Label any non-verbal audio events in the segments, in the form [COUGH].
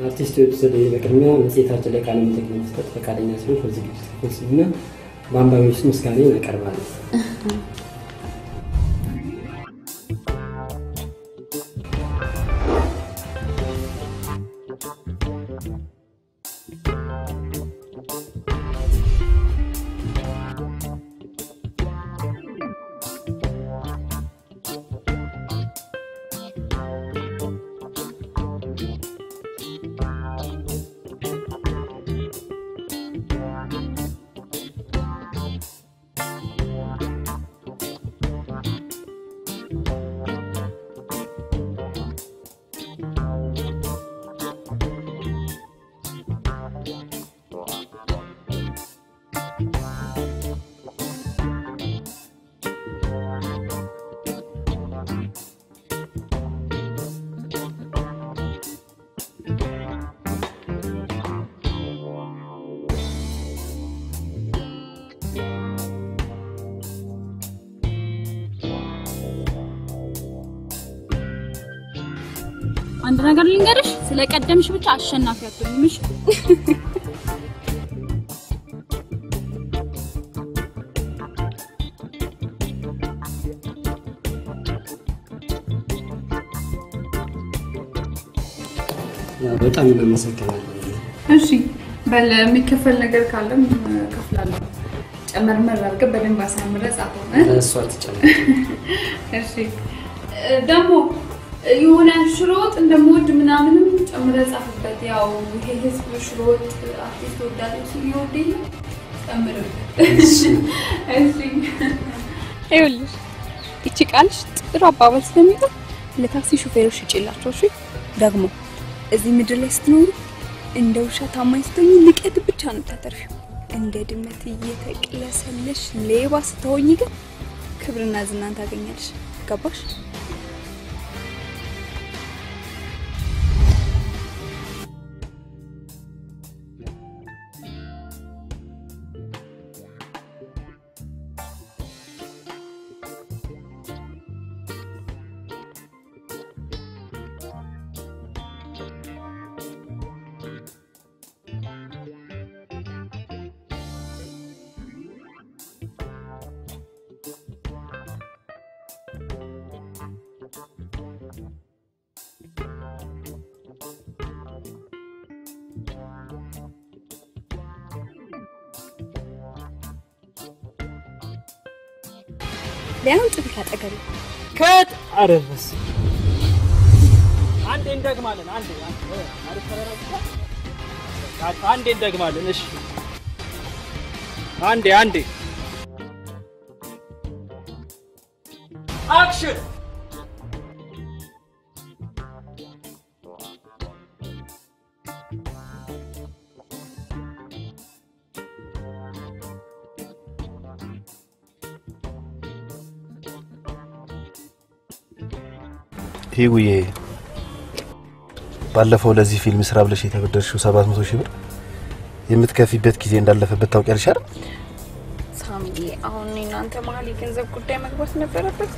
አርቲስት ዘዴ በቅድሚያ መጽሔታችን ላይ ቃለ መጠይቅ ለመስጠት ፈቃደኛ ሲሆን ከዝግጅት ክፍል ስምና በአንባቢዎች ምስጋና እናቀርባለን። አሸናፊ አትሆኝም። እሺ? በጣም እናመሰግናለን። እሺ በል የሚከፈል ነገር ካለም እከፍላለሁ። ጨመርመር አድርገህ በደንብ አሳምረህ ጻፈው። እ? እሷ ትጨምር። እሺ ደግሞ የሆነ ሽሮ ወጥ እንደምወድ ምናምንም ጨምረህ ጻፍበት። ያው ይሄ ህዝብ ሽሮ አርቲስት ወዳጆች ሲወድ ጨምርበት። እሺ ይኸውልሽ ይቺ ቃልሽ ጥሩ አባባል ስለሚሆን ለታክሲ ሹፌሮች ሽጭላቸው። እሺ ደግሞ እዚህ ምድር ላይ ስትኖሩ እንደ ውሻ ታማኝ ስትሆኝ ንቀት ብቻ ነው የምታተርፊው። እንደ ድመት እየተቅለሰለሽ ሌባ ስትሆኝ ግን ክብርና ዝናን ታገኛለሽ። ገባሽ? ሊያውን ጥብቅ አጠገብ ከት አረፈስ አንዴ እንደግማለን። አንዴ አንዴ እንደግማለን። እሺ አንዴ አንዴ አክሽን ሂውዬ ባለፈው ለዚህ ፊልም ስራ ብለሽ የተበደርሽው 700 ሺህ ብር የምትከፊበት ጊዜ እንዳለፈበት ታውቂያለሽ አይደል? ሳሚዬ፣ አሁን እናንተ መሀል የገንዘብ ጉዳይ መግባት ነበረበት።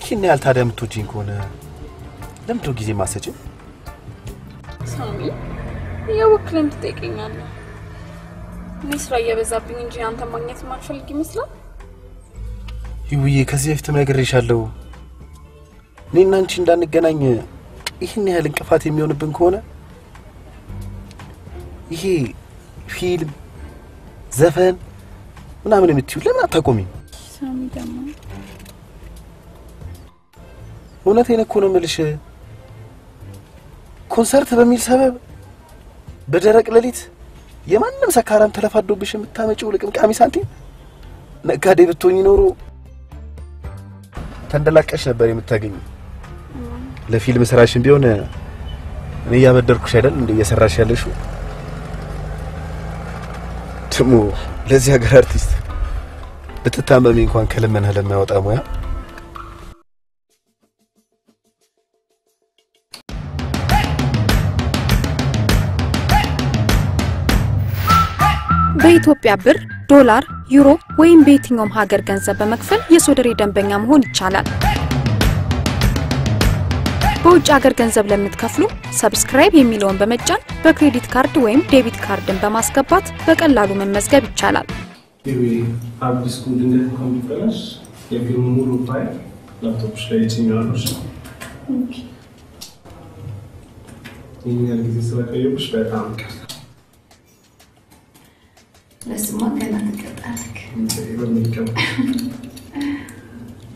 ይህን ያህል ታዲያ የምትወጂኝ ከሆነ ለምንድነው ጊዜ ማሰጭኝ? ሳሚ፣ የወክለን ትጠይቀኛለህ። እኔ ስራ እየበዛብኝ እንጂ አንተ ማግኘት ማልፈልግ ይመስላል። ሂውዬ ከዚህ በፊትም ነግሬሻለሁ። እኔና አንቺ እንዳንገናኝ ይህን ያህል እንቅፋት የሚሆንብን ከሆነ ይሄ ፊልም፣ ዘፈን ምናምን የምትዩ ለምን አታቆሚም? ሳሚ ደግሞ እውነቴን እኮ ነው የምልሽ። ኮንሰርት በሚል ሰበብ በደረቅ ሌሊት የማንም ሰካራም ተለፋዶብሽ የምታመጪው ልቅምቃሚ ሳንቲም ነጋዴ ብትሆኝ ኖሮ ተንደላቀሽ ነበር የምታገኙ። ለፊልም ስራሽን ቢሆን እኔ እያበደርኩሽ አይደል እንደ እየሰራሽ ያለሽው። ደግሞ ለዚህ ሀገር አርቲስት ብትታመሚ እንኳን ከልመና ለማያወጣ ሙያ በኢትዮጵያ ብር፣ ዶላር፣ ዩሮ ወይም በየትኛውም ሀገር ገንዘብ በመክፈል የሶደሬ ደንበኛ መሆን ይቻላል። በውጭ ሀገር ገንዘብ ለምትከፍሉ Subscribe የሚለውን በመጫን በ credit card ወይም debit card ን በማስገባት በቀላሉ መመዝገብ ይቻላል። ይህን ያህል ጊዜ ስለቆየሁሽ በጣም ይቅርታ። ለስማ ገና ትቀጣለህ።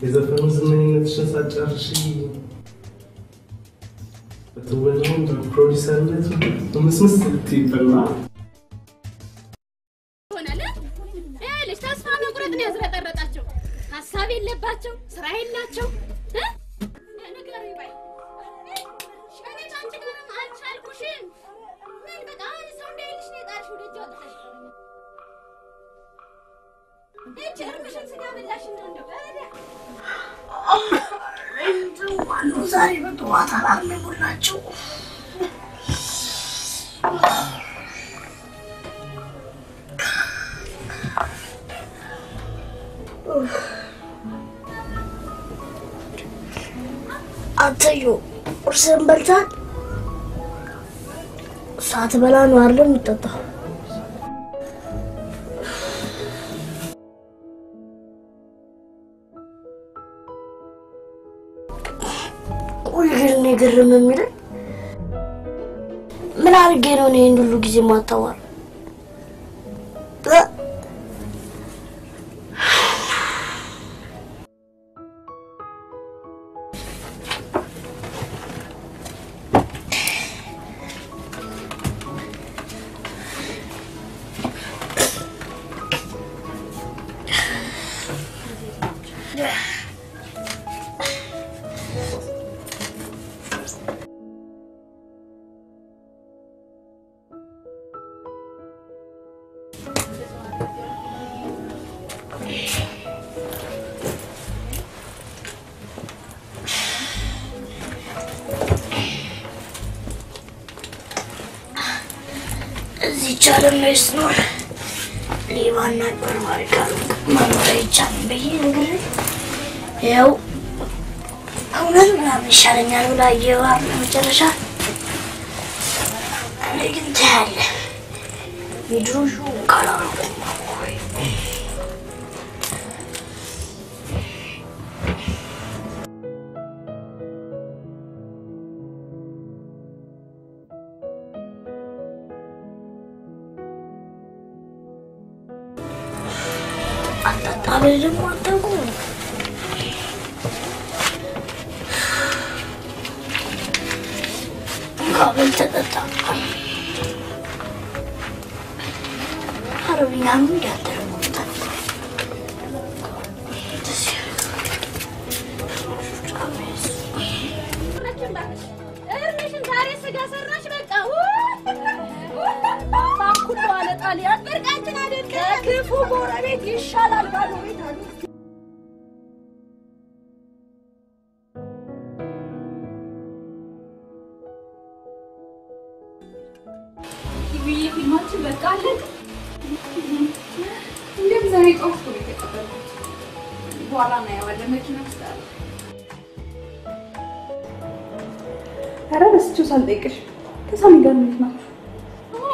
የዘፈኑ ዝመኝነትሽን ሳትጨርሺ በትወናውም በፕሮዲሰርነቱ ምስምስ ይኸውልሽ፣ ተስፋ መቁረጥ ነው ያዝረጠረጣቸው። ሀሳብ የለባቸው፣ ስራ የላቸው። ሳትበላ ነው አይደል የሚጠጣው? ቆይ ግን እኔ ግርም የሚለኝ ምን አድርጌ ነው እኔ ሁሉ ጊዜ ማታወር? ስኖር ሌባና አጭበርባሪ ካልሆንክ መኖር አይቻልም ብዬ ነግሬህ ያው እውነት ምናምን ይሻለኛል ብላ እየባር መጨረሻ። ግን ታያለህ። የድሮ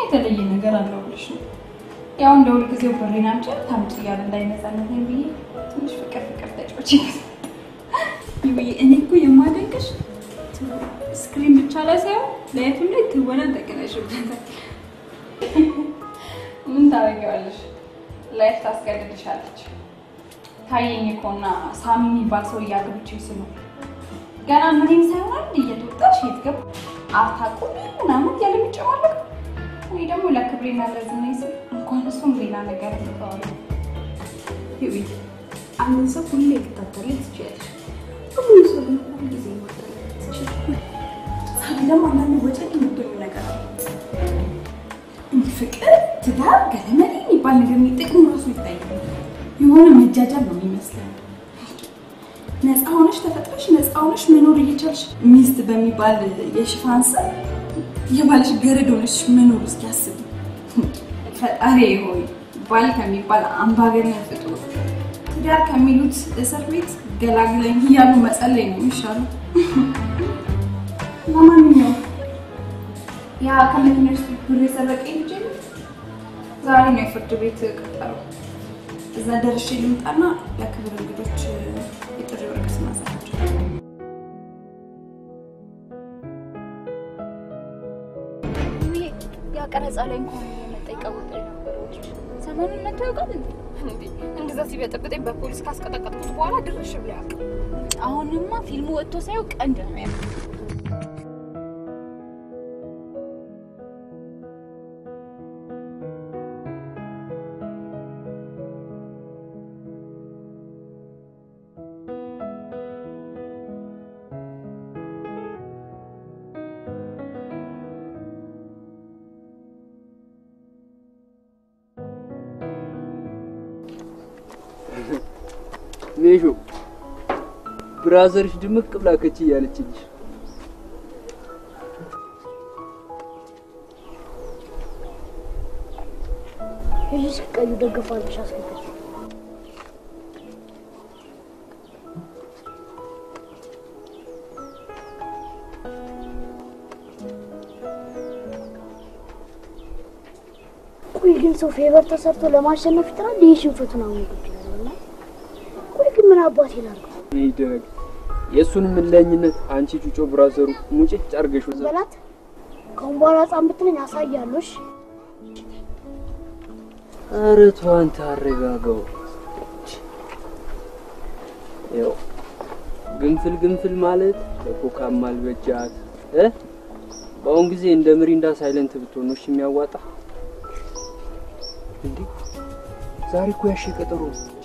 የተለየ ነገር አለው ብለሽ ነው? ያው እንደ ሁልጊዜው ብሬን አምጪ ታምጪ እያለ እንዳይነጻነተኝ ብዬ ትንሽ ፍቅር ፍቅር ተጫውቼ ይብዬ እኔ እኮ የማደንቅሽ screen ብቻ ላይ ሳይሆን life ኡ ላይ ትወና ተገናሽበታል። ምን ታደርጊዋለሽ? life ታስገድድሻለች። ታየኝ እኮና ሳሚ የሚባል ሰው እያግብቼ ስኖር ገና ምንም ሳይሆን እየተወጣሽ የት ገባ አታውቁም ምናምን እያለ የሚጨማለቅ እኔ ደግሞ ለክብሬና ለዝናዬ ስል እንኳን እሱም ሌላ ነገር ልተዋለሁ። ይኸውልህ አንድን ሰው ሁሌ ልታታለል ትችያለሽ። ሁሉም ሰው ግን ጊዜ ሳሚ ደግሞ አንዳንድ ወጨት የምትሆኙ ነገር አለ። ፍቅር፣ ትዳር፣ ገለመሌ የሚባል ነገር ጥቅሙ ራሱ ይታያል። የሆነ መጃጃል ነው የሚመስለው። ነፃ ሆነሽ ተፈጥረሽ ነፃ ሆነሽ መኖር እየቻልሽ ሚስት በሚባል የሽፋን ስም የባልሽ ገረድ ሆነሽ መኖር እስኪያስብ ፈጣሪ ሆይ ባል ከሚባል አምባገነን ፍጡር ትዳር ከሚሉት እስር ቤት ገላግለኝ እያሉ መጸለይ ነው የሚሻለው። ለማንኛውም ያ ከመኪና ብር የሰረቀ ልጅ ዛሬ ነው የፍርድ ቤት ቀጠሮ። እዛ ደርሼ ልምጣና ለክብር እንግዶች ቀረጻ ላይ እንኳን ነበረች። ሰሞኑን መጥቶ ያውቃል እንዴ? እንደዛ ሲበጠብጠኝ በፖሊስ ካስቀጠቀጥኩት በኋላ ድርሽ ብሎ ያውቃል። አሁንማ ፊልሙ ወጥቶ ሳየው ቀንድ ነው ያለው። ሜሾ ብራዘርሽ ድምቅ ብላ ከች እያለችልሽ። ሂጂ ስቀዩ ደግፋለሽ አስገባች ቆይ ግን ሰው ፌቨር ተሰርቶ ለማሸነፍ ይጥራል። ይህ ሽንፈቱን አሁን ምን አባቴ ላድርገው? ይደረግ የእሱን ምለኝነት አንቺ ጩጮ ብራዘሩ ሙጭጭ አርገሽ ወዘ በላት ከአሁን በኋላ ህፃን ብትለኝ አሳያለሽ። ኧረ ተው አንተ አረጋጋው። ያው ግንፍል ግንፍል ማለት ለኮካም አልበጃት እ በአሁን ጊዜ እንደ ምሪንዳ ሳይለንት ብትሆን ነው እሺ የሚያዋጣ እንዴ? ዛሬ እኮ ያሸ ቀጠሮ ነው።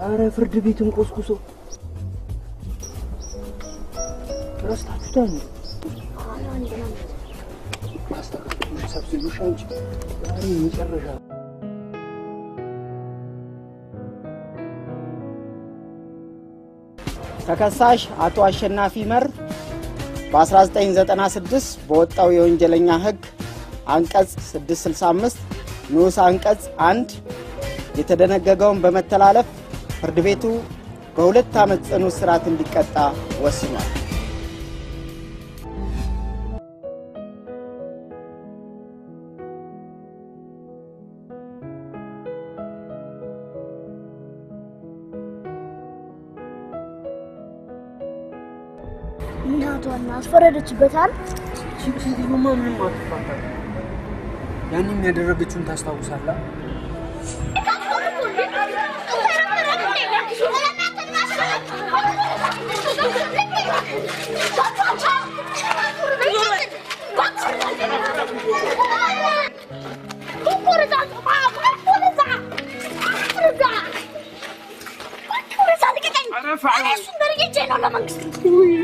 አረ ፍርድ ቤትን ቆስቁሶ ተከሳሽ አቶ አሸናፊ መር በ1996 በወጣው የወንጀለኛ ሕግ አንቀጽ 665 ንዑስ አንቀጽ አንድ የተደነገገውን በመተላለፍ ፍርድ ቤቱ በሁለት ዓመት ጽኑ እስራት እንዲቀጣ ወስኗል። እናቷና አስፈረደችበታል። ሴትዮማ ምንም አትፋታም። ያንም ያደረገችውን ታስታውሳለህ?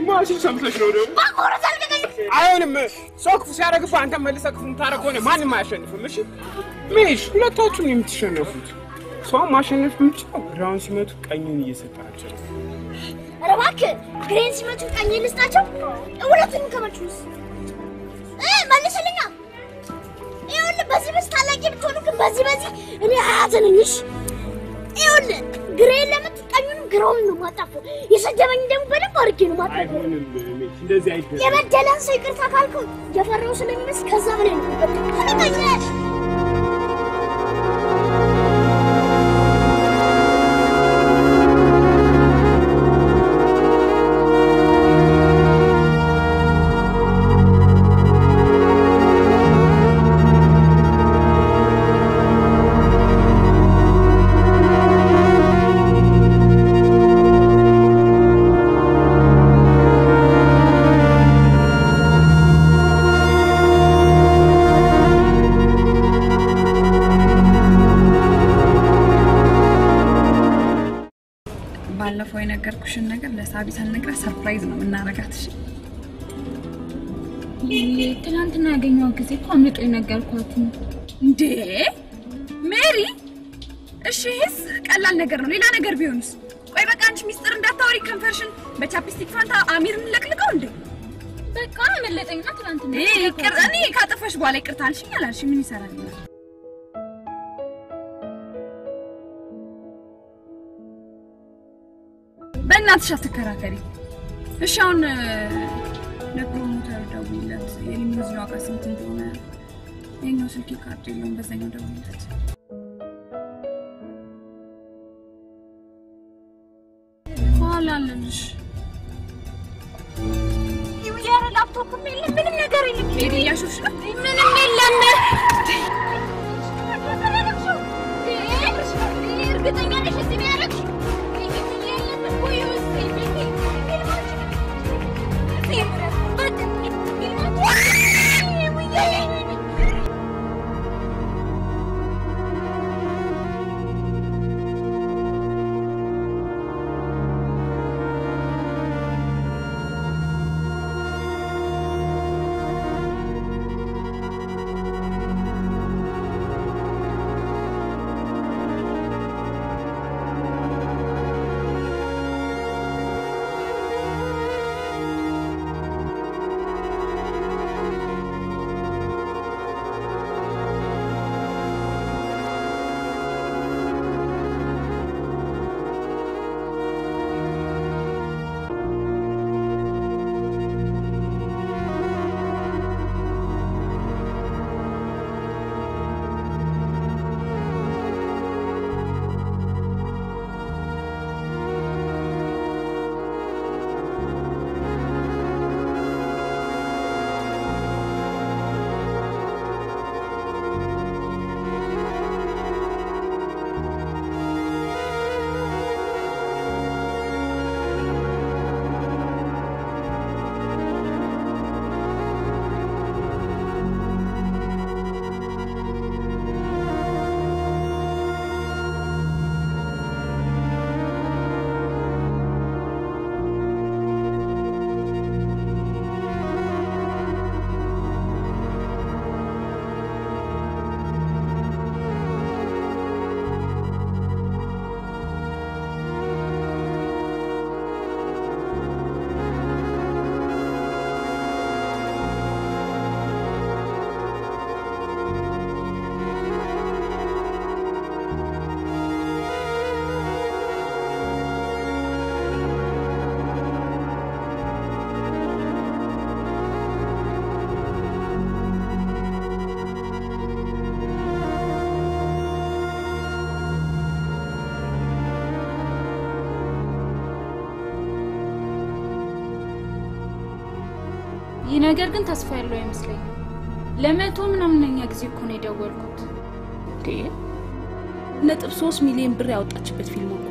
ማሽን ሰምተሽ ነው ደግሞ አይሆንም። ሰው ክፉ ሲያደርግብህ አንተ መልሰህ ክፉ የምታደርግ ከሆነ ማንም አያሸንፍም። እሺ ሚሽ ሁለታችሁም የምትሸነፉት ሰው ማሸነፍ የምችለው ግራውን ሲመቱ ቀኙን እየሰጣቸው ነው። ኧረ እባክህ ግሬን ሲመቱ ቀኝ ልስጣቸው። ሁለቱንም እ መልስልኛ። ይኸውልህ በዚህ በዚህ ታላቂ ብትሆኑ ግን በዚህ በዚህ እኔ አያዘንኝሽ። ይኸውልህ ግሬን ለምት ቀኙንም ግራውን ነው ማጣፈው። የሰደበኝ ደግሞ በደንብ አድርጌ ነው ማጣፈው። አይሆንም ሚሽ እንደዚህ አይደለም። የበደለን ሰው ይቅርታ ካልኩ የፈራው ስለሚመስል ከዛ በላይ ነው የነገርኩሽን ነገር ለሳቢ ሳልነግራት surprise ነው የምናረጋት። እሺ? ትናንትና ያገኘኋት ጊዜ እኮ አምልጦኝ ነገርኳት። እንዴ ሜሪ፣ እሺ ይሄስ ቀላል ነገር ነው። ሌላ ነገር ቢሆንስ? ቆይ በቃ አንቺ ሚስጥር እንዳታወሪ ከንፈርሽን በ chapstick ፋንታ አሚርን ለቅልቀው እንዴ? በቃ አመለጠኝና ትናንትና ይቅር እኔ ካጠፋሽ በኋላ ይቅርታ አልሽኝ አላልሽኝ ምን ይሰራል? በእናትሽ አትከራከሪ። እሺ አሁን ለፕሮሞተር ደውይለት የሊሙዚን ዋጋ ስንት እንደሆነ የኛው ስልክ ካርድ የለውም፣ በዛኛው ደውይለት። ኋላ አለልሽ። ኧረ ላፕቶፕም የለም ምንም ነገር የለም። እያሾፍሽ ነው? ምንም የለም። እርግጠኛ ነሽ ነገር ግን ተስፋ ያለው አይመስለኝም። ለመቶ ምናምነኛ ጊዜ እኮ ነው የደወልኩት። ነጥብ ሶስት ሚሊዮን ብር ያወጣችበት ፊልም እኮ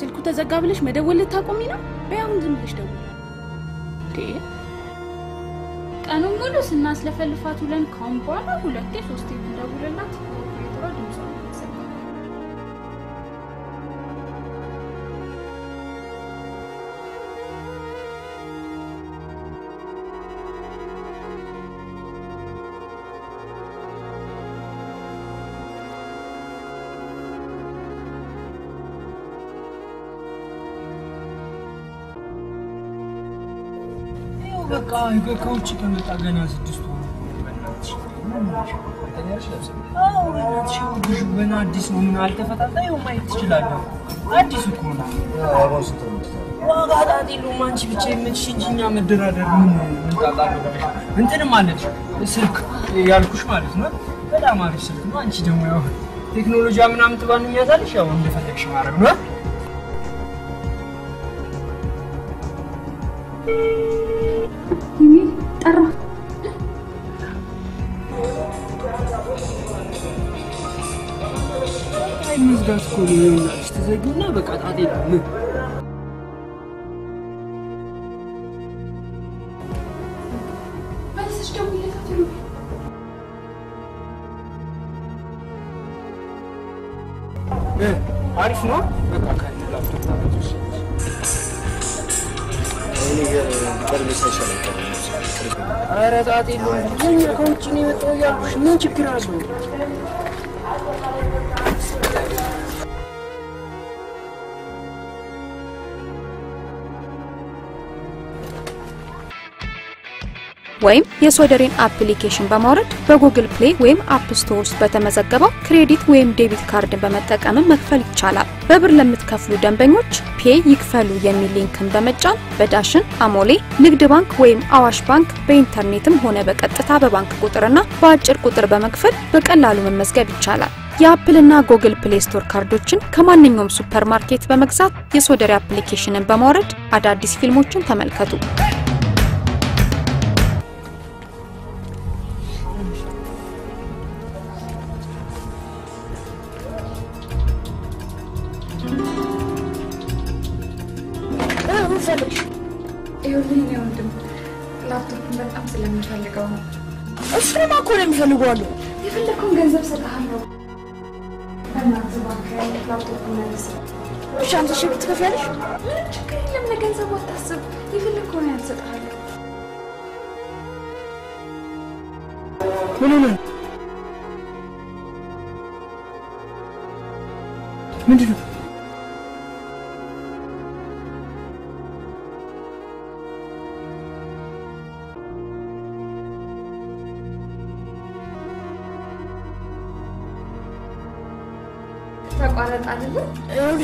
ስልኩ ተዘጋ ብለሽ መደወል ልታቆሚ ነው? በያሁን ዝም ብለሽ ደውል። ቀኑን ሙሉ ስናስለፈልፋት ውለን ካሁን በኋላ ሁለቴ ሶስቴ በቃ ከውጭ ከመጣ ገና ስድስት ግዢው ገና አዲስ ነው። ምን አልተፈታታ ይኸው ማየት ትችላለህ። አዲስ እኮ ነው። ዋጋ የለውም። አንቺ ብቻ የምልሽ እንጂ እኛ መደራደር ምን ብለሽ እንትንም አለች ስልክ ያልኩሽ ማለት ነው። በጣም አሪፍ ስልክ ነው። አንቺ ደግሞ ያው ቴክኖሎጂ ምናምን ትባንኛታለሽ። ያው እንደፈለግሽ ማድረግ ነው። ጠራ። አይ መዝጋት እኮ ነው ትዘጊውና በቃ ጣጣ የለውም። ነው የመጣው እያልኩሽ ወይም የሶደሬን application በማውረድ በ Google Play ወይም App Store ውስጥ በተመዘገበው credit ወይም debit card ን በመጠቀምም መክፈል ይቻላል። በብር ለምትከፍሉ ደንበኞች pay ይክፈሉ የሚል ሊንክን በመጫን በዳሽን፣ አሞሌ፣ ንግድ ባንክ ወይም አዋሽ ባንክ በኢንተርኔትም ሆነ በቀጥታ በባንክ ቁጥርና በአጭር ቁጥር በመክፈል በቀላሉ መመዝገብ ይቻላል። የ Apple ና Google Play Store ካርዶችን ከማንኛውም ሱፐር ማርኬት በመግዛት የሶደሬ application ን በማውረድ አዳዲስ ፊልሞችን ተመልከቱ።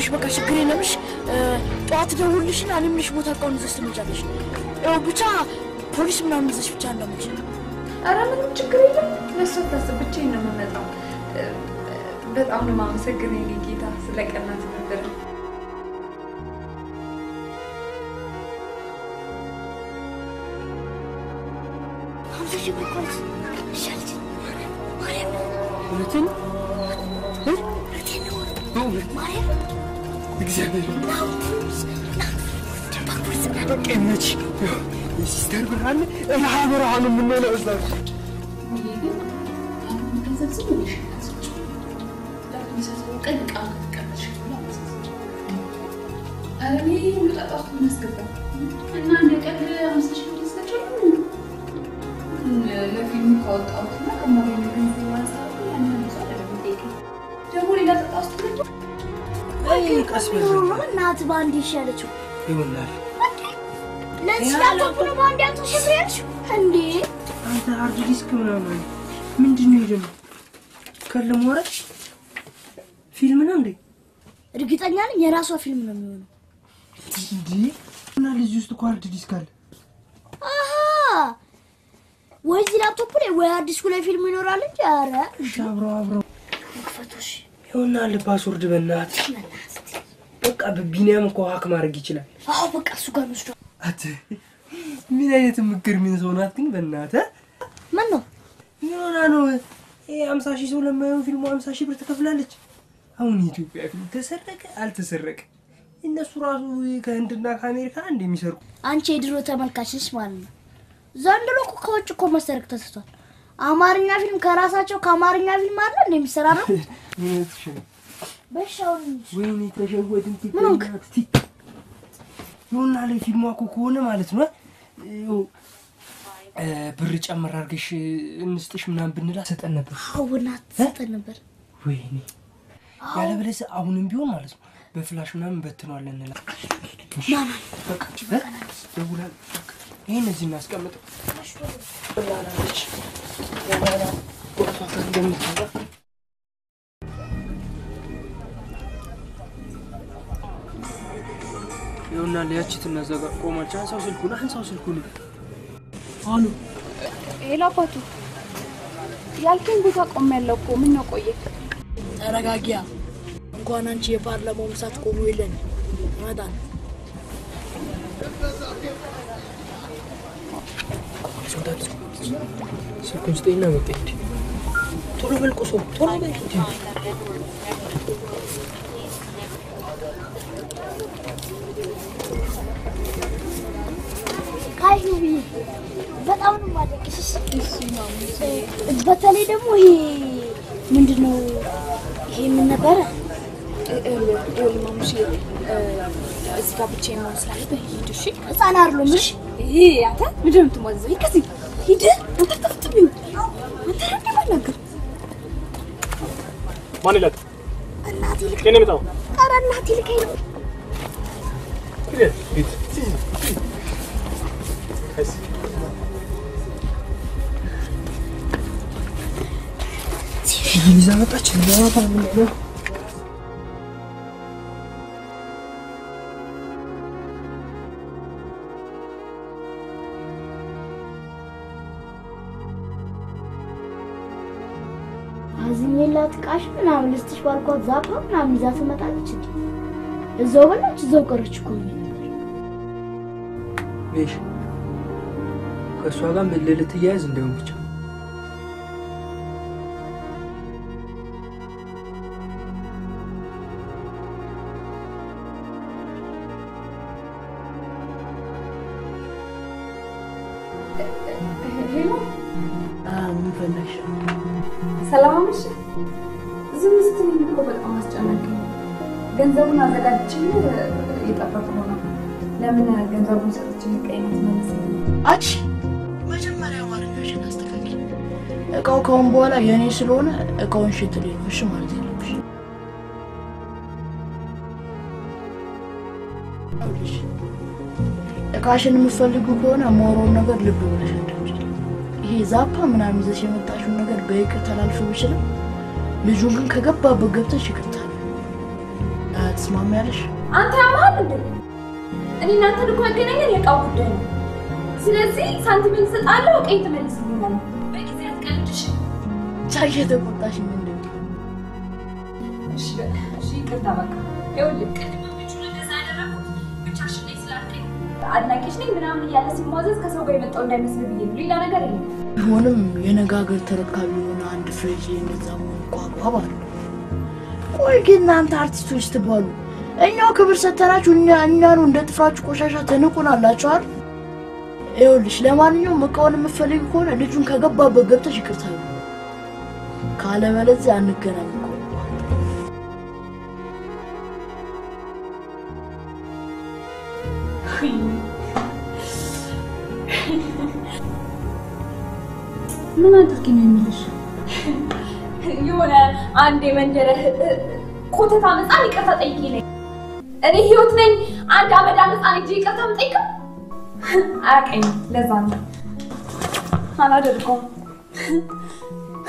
ይኸውልሽ በቃ ችግር የለምሽ። ጠዋት ደውልሽና እኔ የምልሽ ቦታ እቃውን ይዘሽ ትመጫለሽ። ያው ብቻ ፖሊስ ምናምን ይዘሽ ብቻ እንዳመጭ። ኧረ ምንም ችግር የለም። ለእሱ አታስብ። ብቻዬን ነው የምመጣው። በጣም ነው የማመሰግነው የእኔ ጌታ ስለ ቀናት ነበር። ሀምሳ ሺህ ብር እኮ አለች። እሺ አለች። ማርያም እውነትን እውነቴን ነው። ማርያም እግዚአብሔር ናውትስ በቃ ይመች የሲስተር ብርሃን ረሃ በረሃ ነው የምንሆነው እዛ ገንዘብ ዝም ብለሽ ያዝች ለሚሰጠው ቀን እናት በአንድ ይሻለችው? በአንድ እንዴ? አንተ hard disk ምናምን ምንድን ነው ደግሞ ከለሞረ ፊልም ነው እንዴ? እርግጠኛ ነኝ የራሷ ፊልም ነው የሚሆነው። እንዴ! እና ልጅ ውስጥ እኮ hard disk አለ። አሀ ወይ እዚህ ላፕቶፕ ላይ ወይ hard disk ኡ ላይ ፊልም ይኖራል እንጂ ኧረ አብረው አብረው። ክፈቶሽ ይሆናል password በእናትህ በቃ በቢኒያም እኮ hack ማድረግ ይችላል አዎ በቃ እሱ ጋር እንወስደው። አት ምን አይነት ምክር ምን ሰው ናት ግን በእናትህ ምን ነው ምን ሆና ነው ይሄ ሀምሳ ሺህ ሰው ለማየው ፊልሙ ሀምሳ ሺህ ብር ትከፍላለች አሁን የኢትዮጵያ ፊልም ተሰረቀ አልተሰረቀ እነሱ ራሱ ከህንድና ከአሜሪካ አንድ የሚሰርቁ አንቺ የድሮ ተመልካችሽ ማለት ነው። ዘንድሮ እኮ ከውጭ እኮ መሰረቅ ተስቷል። አማርኛ ፊልም ከራሳቸው ከአማርኛ ፊልም አለ እንደ የሚሰራ [LAUGHS] ነው። ወይኔ ተሸወድን ምን ሆንክ? ይሁና ላይ ፊልሟ እኮ ከሆነ ማለት ነው። ብር ጨመር አድርገሽ እንስጥሽ ምናምን ብንላት ሰጠን ነበር። ሰጠን ነበር። ወይኔ ያለበለዚያ አሁንም ቢሆን ማለት ነው በፍላሽ ምናምን በትነዋለን እንላ በቃ እ? ደውላ በቃ ይሄን እዚህ እናስቀምጠው ይኸውና ያቺ ትነዘጋ ቆማች። አንሳው ስልኩን አንሳው ስልኩን አሉ ሄሎ አባቱ፣ ያልከኝ ቦታ ቆም ያለው እኮ ምን ነው ቆየ? ተረጋጊያ። እንኳን አንቺ የፓርላማው ምሳት ቆሞ የለን ይመጣል። ስልኩን ስጠኝና መጣ ቶሎ በል ቁሶ ቶሎ በል ሀይ ብዬ በጣም ነው የማደንቅሽ። በተለይ ደግሞ ይሄ ምንድን ነው ይሄ ምን ነበረ? ማሙሽ፣ እዚህ ጋር ብቻዬን መሆን ስላለብህ ሂድ እሺ። ህፃን አይደለም እሺ። ይሄ አንተ ምንድን ነው የምትሟዘዘው? ሂድ ከዚህ ሂድ። አንተ ጠፍጥብኝ። አንተ ረድ ማናገር ማን ይላል? እናቴ ልክ ኧረ እናቴ ልከኝ 开始。Yüzlerine kaçın. Ne አዝኜላት ቃሽ ምናምን ልስጥሽ ባልኳት ዛፋ ምናምን ይዛ ትመጣለች እንዴ? እዛው በላች፣ እዛው ቀረች እኮ ነበር። ከእሷ ጋር ምን ልትያያዝ እንደሆን ብቻ ሄሎ ምን ፈለግሽ? ሰላም አመሽ። ዝም ስትለኝ እኮ በጣም አስጨነቀኝ። ገንዘቡን አዘጋጅቼ እየጠበቅኩ ነው። ለምን ገንዘቡን ሰጥቼ ቀይነት መልስ አንቺ ከአሁን በኋላ የእኔ ስለሆነ እቃውን ሽጥልኝ ነው እሺ ማለት ያለብሽ። እቃሽን የምትፈልጉ ከሆነ ሞሮውን ነገር ልብ ብለሽ ይሄ ዛፓ ምናምን ይዘሽ የመጣሽውን ነገር በይቅር ተላልፎ ቢችልም ልጁን ግን ከገባበት ገብተሽ ይቅርታ ትስማሚያለሽ? አንተ ያመሃል እንዴ? እኔ እናንተን እኮ ያገናኘን የእቃው ጉዳይ ነው። ስለዚህ ሳንቲሜን እሰጥሃለሁ፣ እቃዬን ትመልስልኛለህ። እየተቆጣሽ ምንድን ነው? እሺ እሺ፣ ይቅርታ በቃ ይኸውልህ፣ አድናቂሽ ነኝ ምናምን እያለ ሲሟዘዝ ከሰው ጋር የመጣው እንዳይመስል ብዬ ነው። ሌላ ነገር የለም። ቢሆንም የነጋገር ተረካቢ የሆነ አንድ ፍሬጅ እንደዛ መሆን አለው። ቆይ ግን እናንተ አርቲስቶች ስትባሉ እኛው ክብር ሰተናችሁ እኛ እኛኑ እንደ ጥፍራችሁ ቆሻሻ ትንቁናላችሁ አይደል? ይኸውልሽ ለማንኛውም እቃውን የምትፈልጊ ከሆነ ልጁን ከገባበት ገብተሽ ይቅርታ ካለበለዚያ አንገናኝ እኮ። ምን አድርጊ ነው የሚልሽ? የሆነ አንድ የመንደረ ኮተታ ህፃን ይቅርታ ጠይቂ ነኝ። እኔ ህይወት ነኝ። አንድ አመዳ ህፃን እጅ ይቅርታ የምጠይቀው አያውቀኝም። ለዛ ነው አላደርገውም።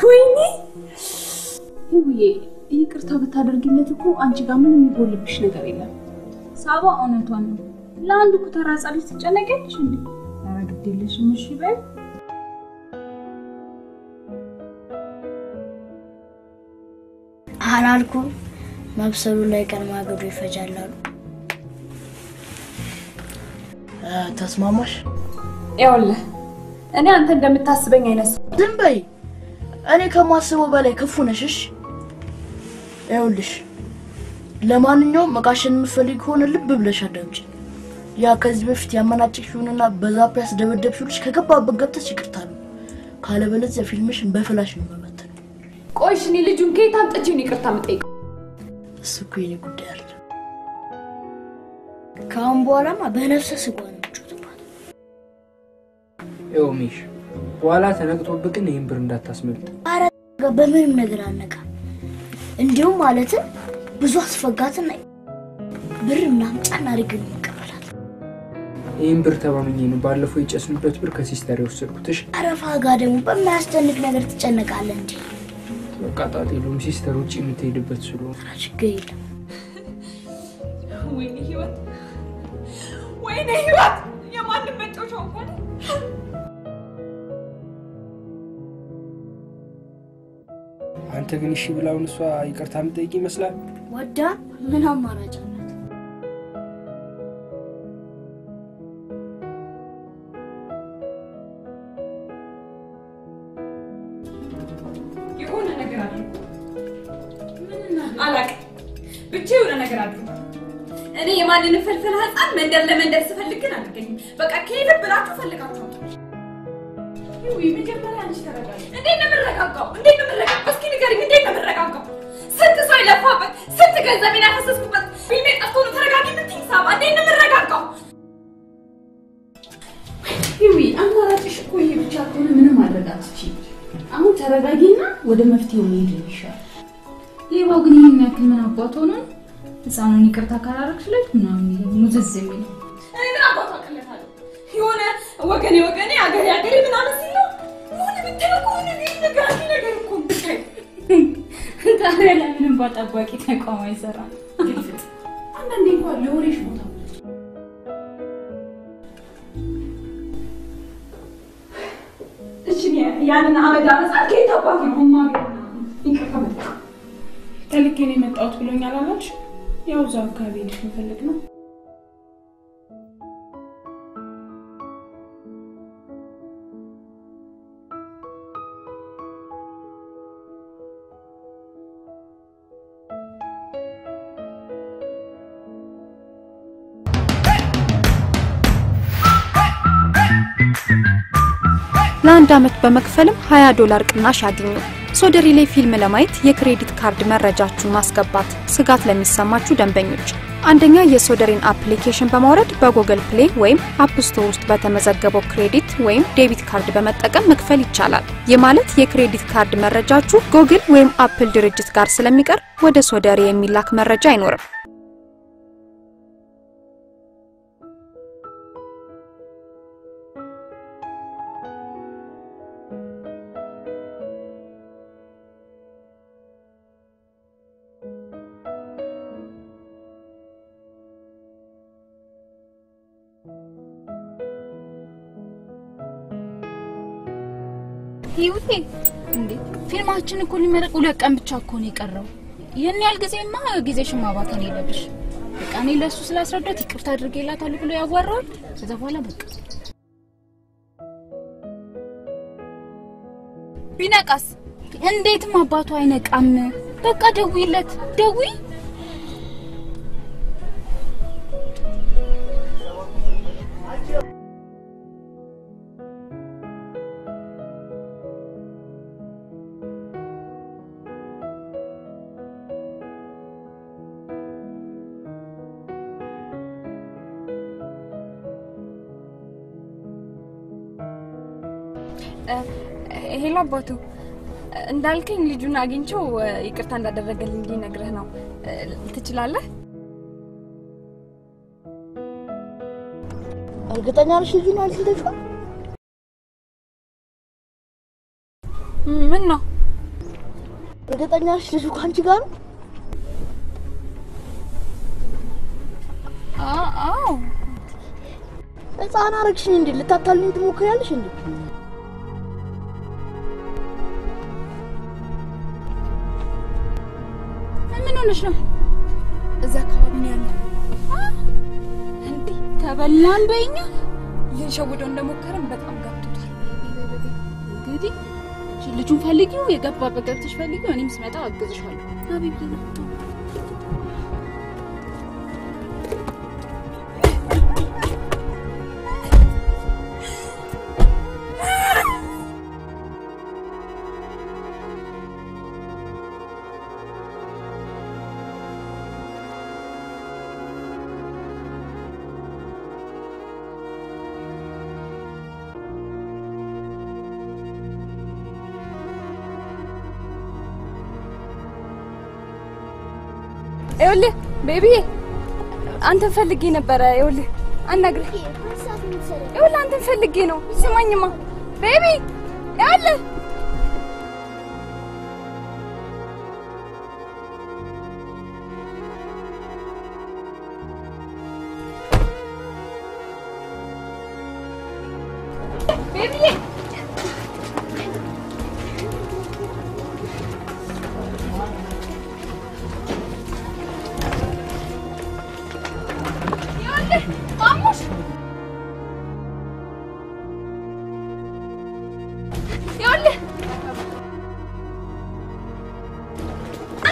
ወይኔ ይውዬ ይቅርታ ብታደርጊለት እኮ አንቺ ጋር ምንም የሚጎልብሽ ነገር የለም። ሳባ እውነቷን ነው። ለአንድ ኩተራ ህፃን ልጅ ትጨነቂያለሽ እንዴ? ኧረ ግድ የለሽም እሺ በይው። አላልኩም መብሰሉ ላይ ቀን ማገዶ ይፈጃል አሉ። ተስማማሽ? ይኸውልህ እኔ አንተ እንደምታስበኝ አይነት ሰው ዝም በይ። እኔ ከማስበው በላይ ክፉ ነሽ። እሺ? ይኸውልሽ ለማንኛውም እቃሽን የምትፈልጊ ከሆነ ልብ ብለሽ አዳምጪ። ያ ከዚህ በፊት ያመናጨቅሽውንና በዛፕ ያስደበደብሽው ልጅ ከገባበት ገብተሽ ይቅርታ ነው። ካለበለዚያ ፊልምሽን በፍላሽ ነው መበተን። ቆይ እሺ፣ እኔ ልጁን ከየት አምጥቼ ነው ይቅርታ የምጠይቀው? እሱ እኮ የኔ ጉዳይ አይደለም። ከአሁን በኋላማ በነፍሰ ስጋ ነው ይኸው ሚሽ በኋላ ተነቅቶብህ ግን ይህን ብር እንዳታስመልጥ። ኧረ በምንም ነገር አልነቃ። እንዲሁም ማለትም ብዙ አስፈጋትና ብር ምናምን ጫና አድርግ ነው የምቀበላት። ይህን ብር ተማምኜ ነው ባለፈው የጨስንበት ብር ከ sister የወሰድኩትሽ። አረፋ ጋር ደግሞ በማያስጨንቅ ነገር ትጨነቃለህ እንዴ? በቃ ጣጣ የለውም sister ውጭ የምትሄድበት ስለሆነ ችግር የለም። ወይኔ ህይወት፣ ወይኔ ህይወት፣ የማንም መጫወቻ እንኳን አንተ ግን እሺ ብላውን እሷ ይቅርታ የምጠይቅ ይመስላል። ወዳ ምን አማራጭ አላት? የሆነ ነገር አድርጉ። አላውቅም፣ ብቻ የሆነ ነገር አድርጉ። እኔ የማንንም ፍልፍል ህፃን መንደር ለመንደር ስፈልግ ግን አልገኝም። በቃ ከሄደ ብላችሁ ፈልጋችሁ አምጡ። ይኸው መጀመሪያ አንቺ ተረጋጊ። እንዴት ነው የምረጋጋው? እንዴት ነው የምረጋጋው? እስኪ ንገሪኝ፣ እንዴት ነው የምረጋጋው? ስንት ሰው የለፋበት፣ ስንት ገንዘቤን ያፈሰስኩበት ፊልሜ ጠፍቶ ነው ተረጋጊ የምትይኝ? ሳባ፣ እንዴት ነው የምረጋጋው? ይዊ አማራጭሽ እኮ ይሄ ብቻ ከሆነ ምንም ማድረግ አትችይም። አሁን ተረጋጊና ወደ መፍትሄው መሄድ ነው ይሻላል። ሌባው ግን ይህን ያክል ምን አባቱ ሆነ ነው ህፃኑን ይቅርታ ካላረግሽለት ምናምን ሙዝዝ የሚለው እኔ ምን አባቱ አቅለታለሁ? የሆነ ወገኔ ወገኔ አገሬ አገሬ ምናምን ሲል ታዲያ ለምን እንባ ጠባቂ ተቋም አይሰራም? አንዳንዴ እንኳን ለወሬሽ ቦታ ያንን አመድ አመፃ ከየት አባቴ ነው ተልኬ ነው የመጣሁት ብሎኛል አላልሽ? ያው እዛው አካባቢ ሄድሽ መፈለግ ነው። ለአንድ ዓመት በመክፈልም 20 ዶላር ቅናሽ ያግኙ። ላይ ፊልም ለማየት የ credit card መረጃችሁን ማስገባት ስጋት ለሚሰማችሁ ደንበኞች አንደኛ የሶደሬን application በማውረድ በ Google Play ወይም App Store ውስጥ በተመዘገበው credit ወይም debit card በመጠቀም መክፈል ይቻላል። ይህ ማለት የ credit card መረጃችሁ ጉግል ወይም Apple ድርጅት ጋር ስለሚቀር ወደ ሶደሬ የሚላክ መረጃ አይኖርም። እንዴ ፊልማችን እኮ ሊመረቅ ሁለት ቀን ብቻ እኮ ነው የቀረው። ይህን ያህል ጊዜማ ጊዜሽን ማባከን የለብሽ። በቃ እኔ ለእሱ ስላስረዳት ይቅርታ አድርጌላታለሁ ብሎ ያዋራዋል። ከዛ በኋላ በቃ ቢነቃስ እንዴትም አባቱ አይነቃም። በቃ ደውይለት፣ ደውይ አባቱ እንዳልከኝ ልጁን አግኝቼው ይቅርታ እንዳደረገልኝ ሊነግርህ ነው። ትችላለህ? እርግጠኛ ነሽ ልጁን አግኝተሽዋል? ምን ነው? እርግጠኛ ነሽ ልጁ ከአንቺ ጋር ነው? አዎ። ህፃን አረግሽኝ እንዴ? ልታታልኝ ትሞክሪያለሽ እንዴ? ሆነሽ ነው? እዛ አካባቢ ነው ያለው። እንዴ ተበላን በይኛ። ሊሸውደው እንደሞከረም በጣም ገብቶታል። እንግዲህ ልጁን ፈልጊው፣ የገባበት ገብተሽ ፈልጊው። እኔም ስመጣ አግዝሻለሁ። ሀቢቢ ነው ቤቢዬ አንተን ፈልጌ ነበረ። ይኸውልህ አናግረህ ይኸውልህ አንተን ፈልጌ ነው። ስማኝማ ቤቢ ይኸውልህ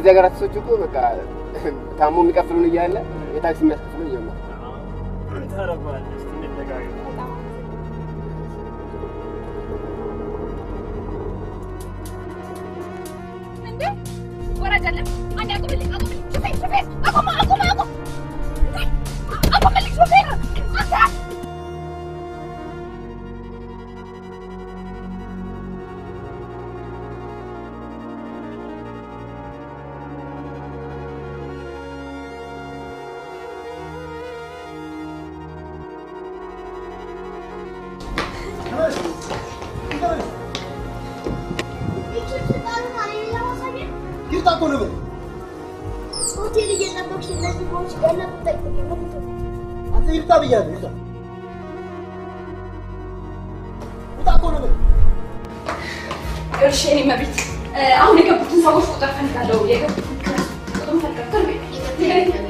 እነዚህ ሀገራት ሰዎች እኮ በቃ ታሞ የሚቀፍሉን እያለ የታክሲ የሚያስከፍሉን እየማ እኮ ነው። ሆቴል እየጠበቅሽ እነዚህ ቦች ውጣ እኮ ነው። እሺ እኔ መቤት አሁን የገቡትን ሰዎች ቁጥር ፈልጋለሁ። የገቡትን ቁጥር ፈልጋለሁ።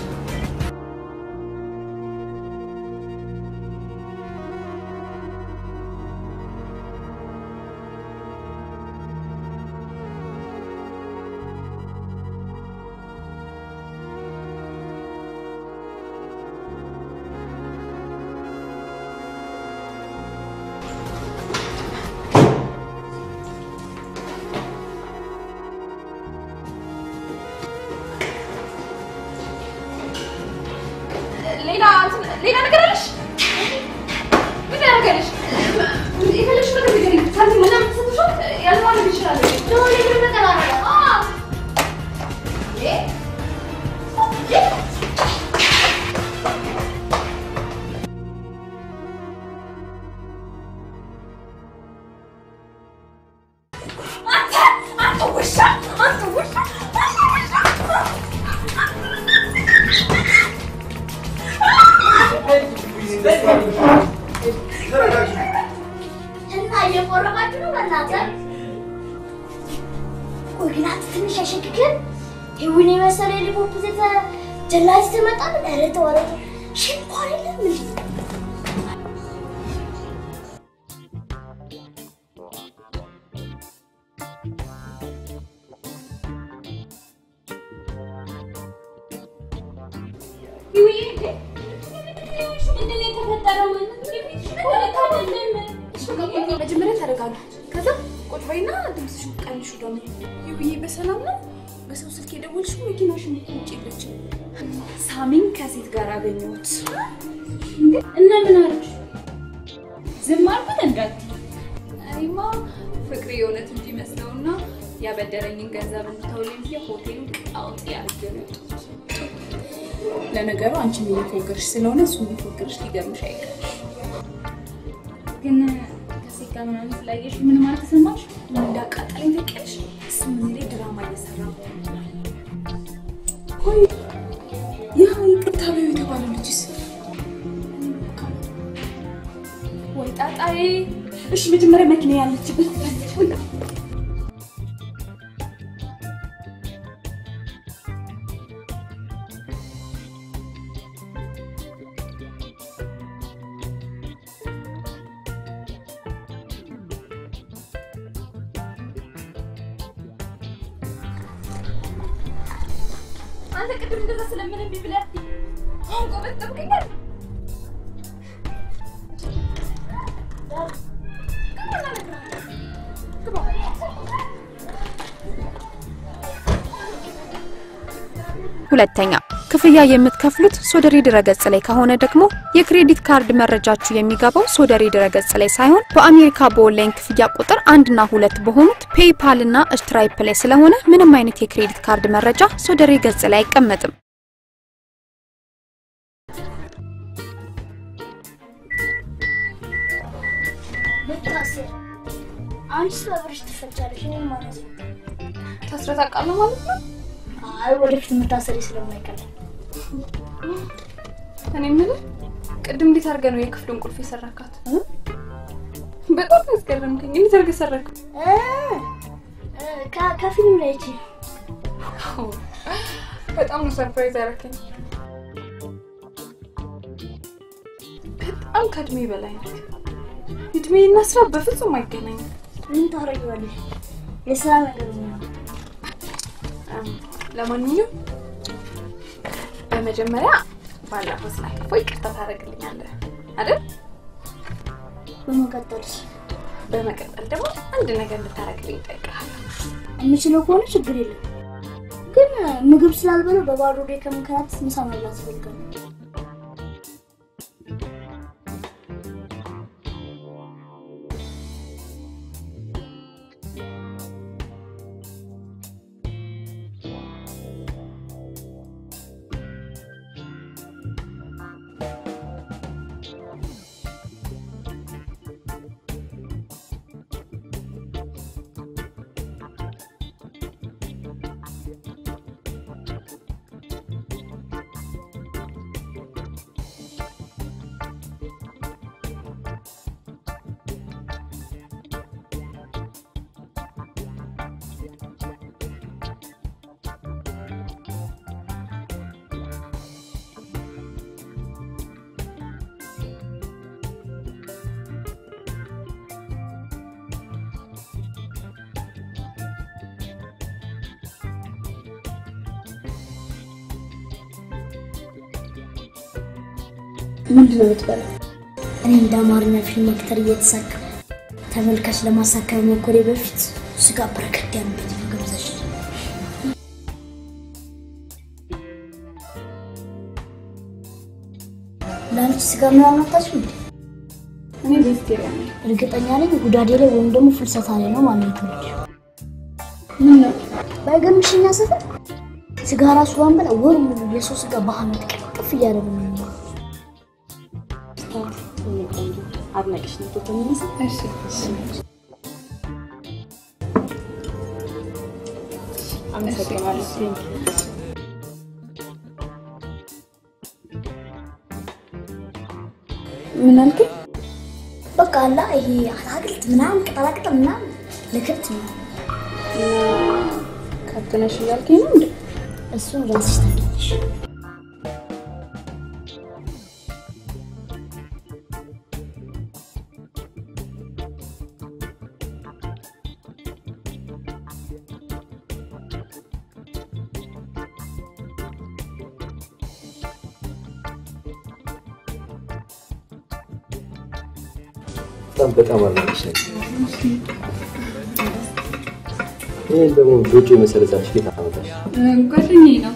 ስለሆነ እሱ እየፎገርሽ ሊገርምሽ አይቀርሽ። ግን ከሴት ጋር ምናምን ስላየሽ ምን ማለት ተሰማሽ? ምን እንዳቃጠለኝ ታውቂያለሽ? እሱ ምን ላይ ድራማ እየሰራ ቆይ ያ ይቅርታ በይው የተባለው ልጅስ? ወይ ጣጣዬ! እሺ መጀመሪያ መኪና ያለችበት ሁለተኛ ክፍያ የምትከፍሉት ሶደሬ ድረገጽ ላይ ከሆነ ደግሞ የ credit card መረጃችሁ የሚገባው ሶደሬ ድረገጽ ላይ ሳይሆን በአሜሪካ በኦንላይን ክፍያ ቁጥር አንድና ሁለት በሆኑት PayPal እና Stripe ላይ ስለሆነ ምንም አይነት የ credit card መረጃ ሶደሬ ገጽ ላይ አይቀመጥም። ብታስር አንቺ ስለብርሽ ትፈጫለሽ። እኔ ማለት ነው ታስረ ታውቃለህ ማለት ነው? አይ ወደፊት የምታሰሪ ስለማይቀር እኔ የምልህ ቅድም እንዴት አድርገህ ነው የክፍሉን ቁልፍ የሰራካት? በጣም ያስገረምከኝ። እንዴት አድርገህ ሰራከው? ከፊልም ላይ እቺ በጣም ነው surprise ያደረከኝ። በጣም ከእድሜ በላይ ነህ። እድሜና ስራ በፍጹም አይገናኝም። ምን ታረጊዋለሽ? የስራ ነገር ነው። ለማንኛውም በመጀመሪያ ባለፈው ስላጠፋው ይቅርታ ታደርግልኛለህ አይደል? በመቀጠልስ በመቀጠል ደግሞ አንድ ነገር እንድታደርግልኝ እጠይቅሃለሁ። የምችለው ከሆነ ችግር የለም። ግን ምግብ ስላልበላ በባዶ ሆዴ ከመንከራተት ምሳ መብላት እፈልጋለሁ። ምንድን ነው የምትበላው? እኔ እንደ አማርኛ ፊልም አክተር እየተሳካ ተመልካች ለማሳከም መኮሬ በፊት ስጋ በረከት ያለበት ምግብ ዘሽ ለአንቺ ስጋ ምናምን አታችሁ እንዴ? እኔ ቬጅቴሪያን ነኝ። እርግጠኛ ነኝ ጉዳዴ ላይ ወይም ደግሞ ፍልሰታ ላይ ነው ማለት ነው። ምን ነው ባይገርምሽ እኛ ሰፈር ስጋ ራሱ ባንበላ ወር ሙሉ የሰው ስጋ በአመት ቅፍ እያደረገ የሚመስል? እሺ አመሰግናለሁ። ምን አልከኝ? በቃ አላ ይሄ አታክልት ምናምን ቅጠላቅጠል ምናምን ለከብት ነው። ከብት ነሽ እያልከኝ ነው እንዴ? እሱን ራስሽ ታውቂያለሽ። በጣም አድናቂሽ ይህን ደግሞ ጎጆ የመሰለ ዛፍ ጌታ አመጣሽ። ጓደኛዬ ነው።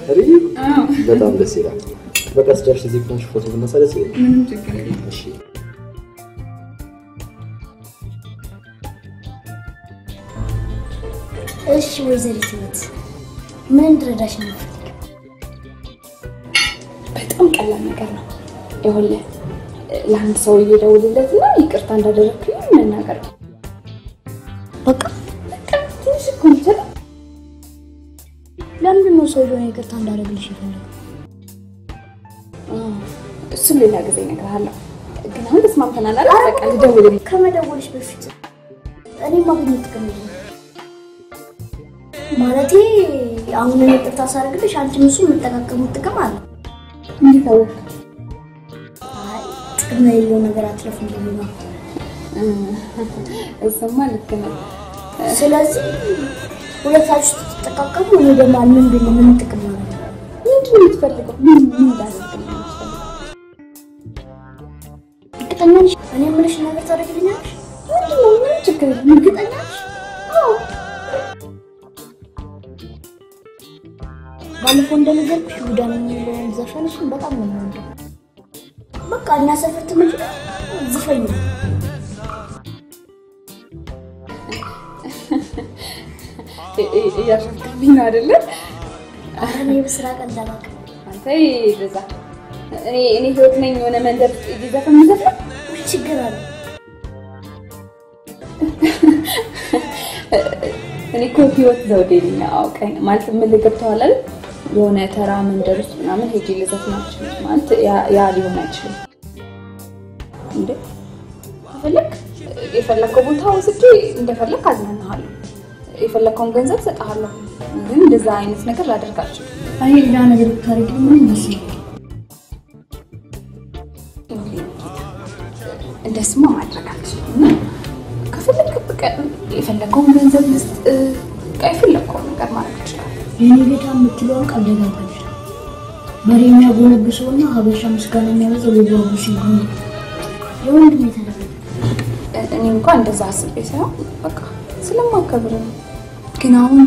በጣም ደስ ይላል። በቃ ስጨርስ እዚህ ከሆንሽ ፎቶ ብነሳ ደስ ይለኛል። ምንም ችግር የለም። እሺ እሺ ወይዘሪት ህይወት ምን እንድረዳሽ ነው? በጣም ቀላል ነገር ነው። ይኸውልህ ለአንድ ሰው እየደውልለት እና ይቅርታ እንዳደረግክልኝ መናገር በቃ ትንሽ እኮ ነው? ለምንድን ነው ሰውየውን ይቅርታ እንዳደረግልሽ የፈለገው? እሱን ሌላ ጊዜ እነግርሃለሁ። ግን አሁን ተስማምተናል አይደል? በቃ ልደውልልህ። ከመደወልሽ በፊት እኔ ማግኘት የለም። ማለቴ አሁን ይቅርታ ሳደርግልሽ አንቺም እሱ የምጠቃቀሙት ጥቅም አለ። እንዴት ጥቅም የሌለው ነገር አትለፍ እንደሚ ነው። እሱማ ልክ ነው። ስለዚህ ሁለታችሁ ስትጠቃቀሙ እኔ ደግሞ ምንድን ነው ምን ጥቅም ነው? ምንድን ነው የምትፈልገው? ምን ምን? እርግጠኛ ነሽ? እኔ የምልሽ ነገር ታደርግልኛለሽ? ምንድን ነው? ምንም ችግር እርግጠኛ ነሽ? ባለፈው እንደነገርኩሽ ይሁዳ የሚለውን ዘፈን በጣም ነው የምወደው። በቃ እኛ ሰፈር ትመጪ ዝፈኝ ነው እያሸፍክብኝ ነው አይደለ? እኔ በስራ ቀን አላውቅም። አንተ በዛ እኔ እኔ ህይወት ነኝ የሆነ መንደር ዘፈን የምዘፍነው ምን ችግር አለ? እኔ እኮ ህይወት ዘውዴ ነኝ። አውቀኝ ማለት ምን ገብተዋል አይደል? የሆነ ተራ መንደር ውስጥ ምናምን ሄጄ ልዘፍን አልችልም። ማለት ያ- ያ ሊሆን አይችልም። እንዴ ከፈለክ የፈለከው ቦታ ወስጄ እንደፈለክ አዝናናሃለሁ። የፈለከውን ገንዘብ እሰጥሃለሁ። ግን እንደዛ አይነት ነገር አልችልም። እኔ ሌላ ነገር ብታደርጊ ምን ይመስላል? እንደስማ ማድረግ አልችልም። እና ከፈለክ በቃ የፈለከውን ገንዘብ ልስጥ፣ በቃ የፈለከውን ነገር ማድረግ እችላለሁ። የኔ ጌታ የምትለውን ቃል ደጋግመሽ በሬ የሚያጎነብሰውና ሀበሻ ምስጋና የሚያበዛው የጓጉ ሲሆን የወንድም የተደረገ እኔ እንኳን እንደዛ አስቤ ሳይሆን በቃ ስለማከብር ነው። ግን አሁን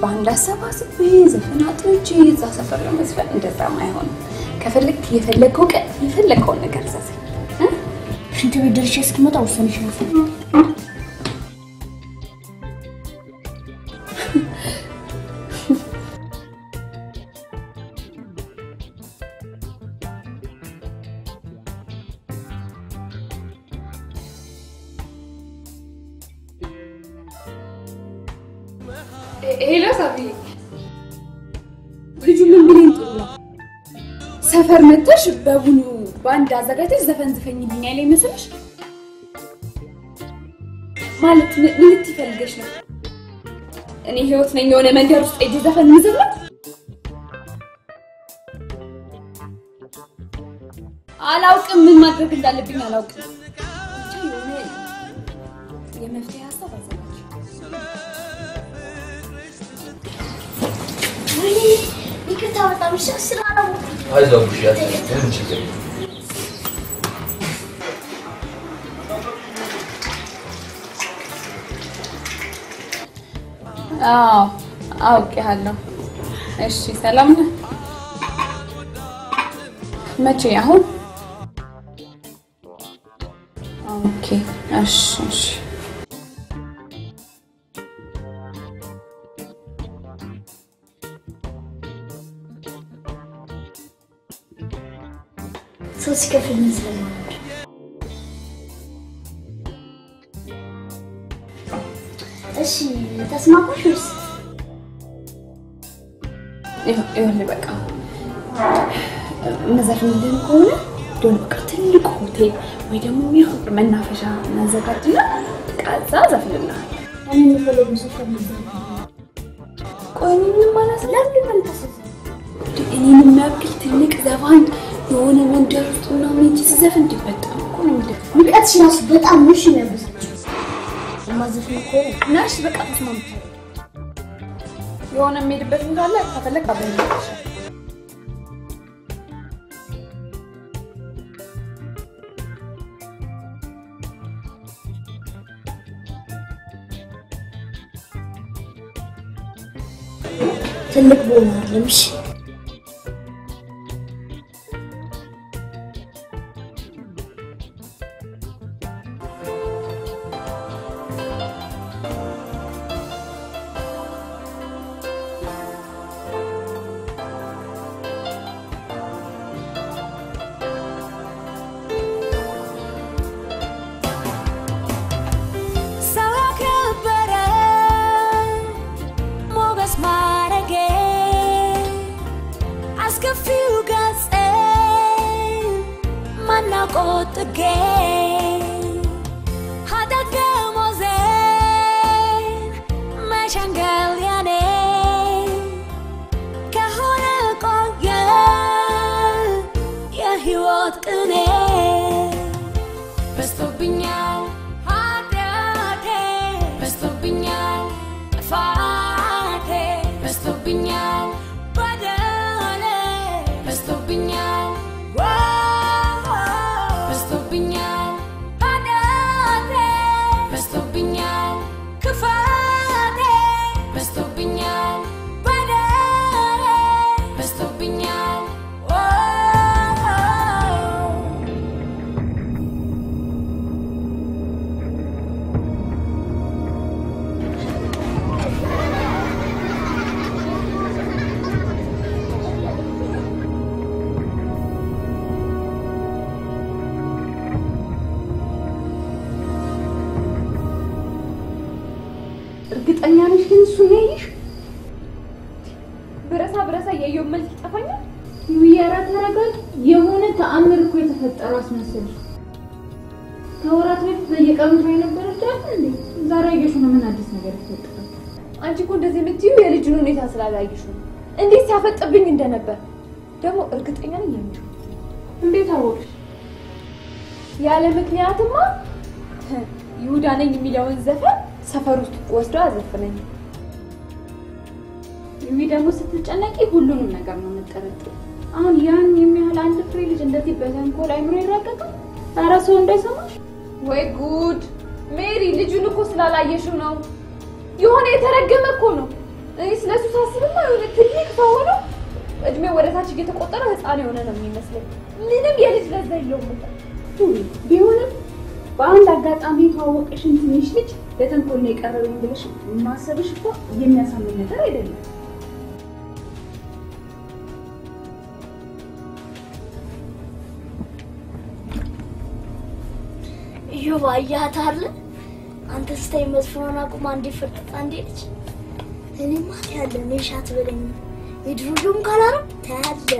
በአንድ አሰባስቤ ዘፈን አጥቼ እዛ ሰፈር ለመዝፈን እንደዛም አይሆንም። ከፈለግ የፈለገው ቀን የፈለገውን ነገር ዘፈን ሽንት ቤት ደርሼ እስክመጣ ወሰንሽ ነው። ሰፈር መተሽ በቡኑ በአንድ አዘጋጅተሽ ዘፈን ዝፈኝልኝ አይለኝ መስልሽ? ማለት ምን ልትፈልገሽ ነው? እኔ ህይወት ነኝ የሆነ መንደር ውስጥ ሄጄ ዘፈን ምዝፍን? አላውቅም፣ ምን ማድረግ እንዳለብኝ አላውቅም። የመፍትሄ ሀሳብ አዘጋጅ። ወይኔ ይቅርታ በጣም ሽ- ስራ ነው። አይዞሽ ያዘኝ ምንም ችግር የለም። አዎ አውቄሃለሁ። ሲከፍል ምን ስለማወድ እሺ ተስማማሽ ወይስ ይኸው- ይኸውልህ በቃ መዘፍንልህም ከሆነ በቃ ትልቅ ሆቴል ወይ ደግሞ የሚያምር መናፈሻ እናዘጋጅና ሰፈር ነበር። ቆይ ምንም አላስብም። ለምን መልከሰስ እኔን የሚያክል ትልቅ ዘፋኝ የሆነ መንደር ውስጥ ምናምን ሄጄ ስዘፍን እንዲህ በጣም እኮ ነው የሚደብረው። ንቀትሽ ራሱ በጣም ነው እሺ የሚያበሳጭው። የማዘፍን ከሆነ ናሽ በቃ ተስማምቻለሁ። የሆነ የሚሄድበት አለ። ከፈለግ አብረን ትልቅ ቦታ አይደለም። የሚለውን ዘፈን ሰፈር ውስጥ ወስዶ አዘፍነኝ። ዩሚ ደግሞ ስትጨነቂ ሁሉንም ነገር ነው የምጠረጥሩ። አሁን ያን የሚያህል አንድ ፍሬ ልጅ እንደዚህ በተንኮል አይምሮ ይራቀቃል? ኧረ ሰው እንዳይሰማሽ። ነው የቀረበኝ ብለሽ ማሰብሽ እኮ የሚያሳምን ነገር አይደለም። እዮብ አያት አለ። አንተ ስታይ መስፍኗን አቁማ አንዴ ፍርጥጣ አንዴ ልጅ እኔማ ታያለ ሜሻት በለኝ። የድሮጆም ካላረም ታያለ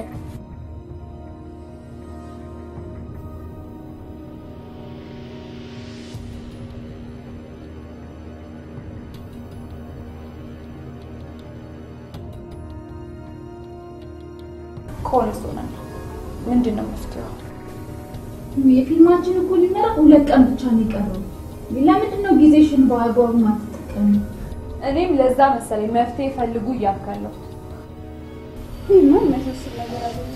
ከሆነስ ሆናል። ምንድን ነው መፍትሄው? የፊልማችን እኮ ሊመረቅ ሁለት ቀን ብቻ ነው የቀረው። ለምንድን ነው ጊዜሽን በአግባቡ ማትጠቀሚ? እኔም ለዛ መሰለኝ መፍትሄ ፈልጉ እያልካለሁ። ፊልሙ የሚያሳስብ ነገር አገኘ።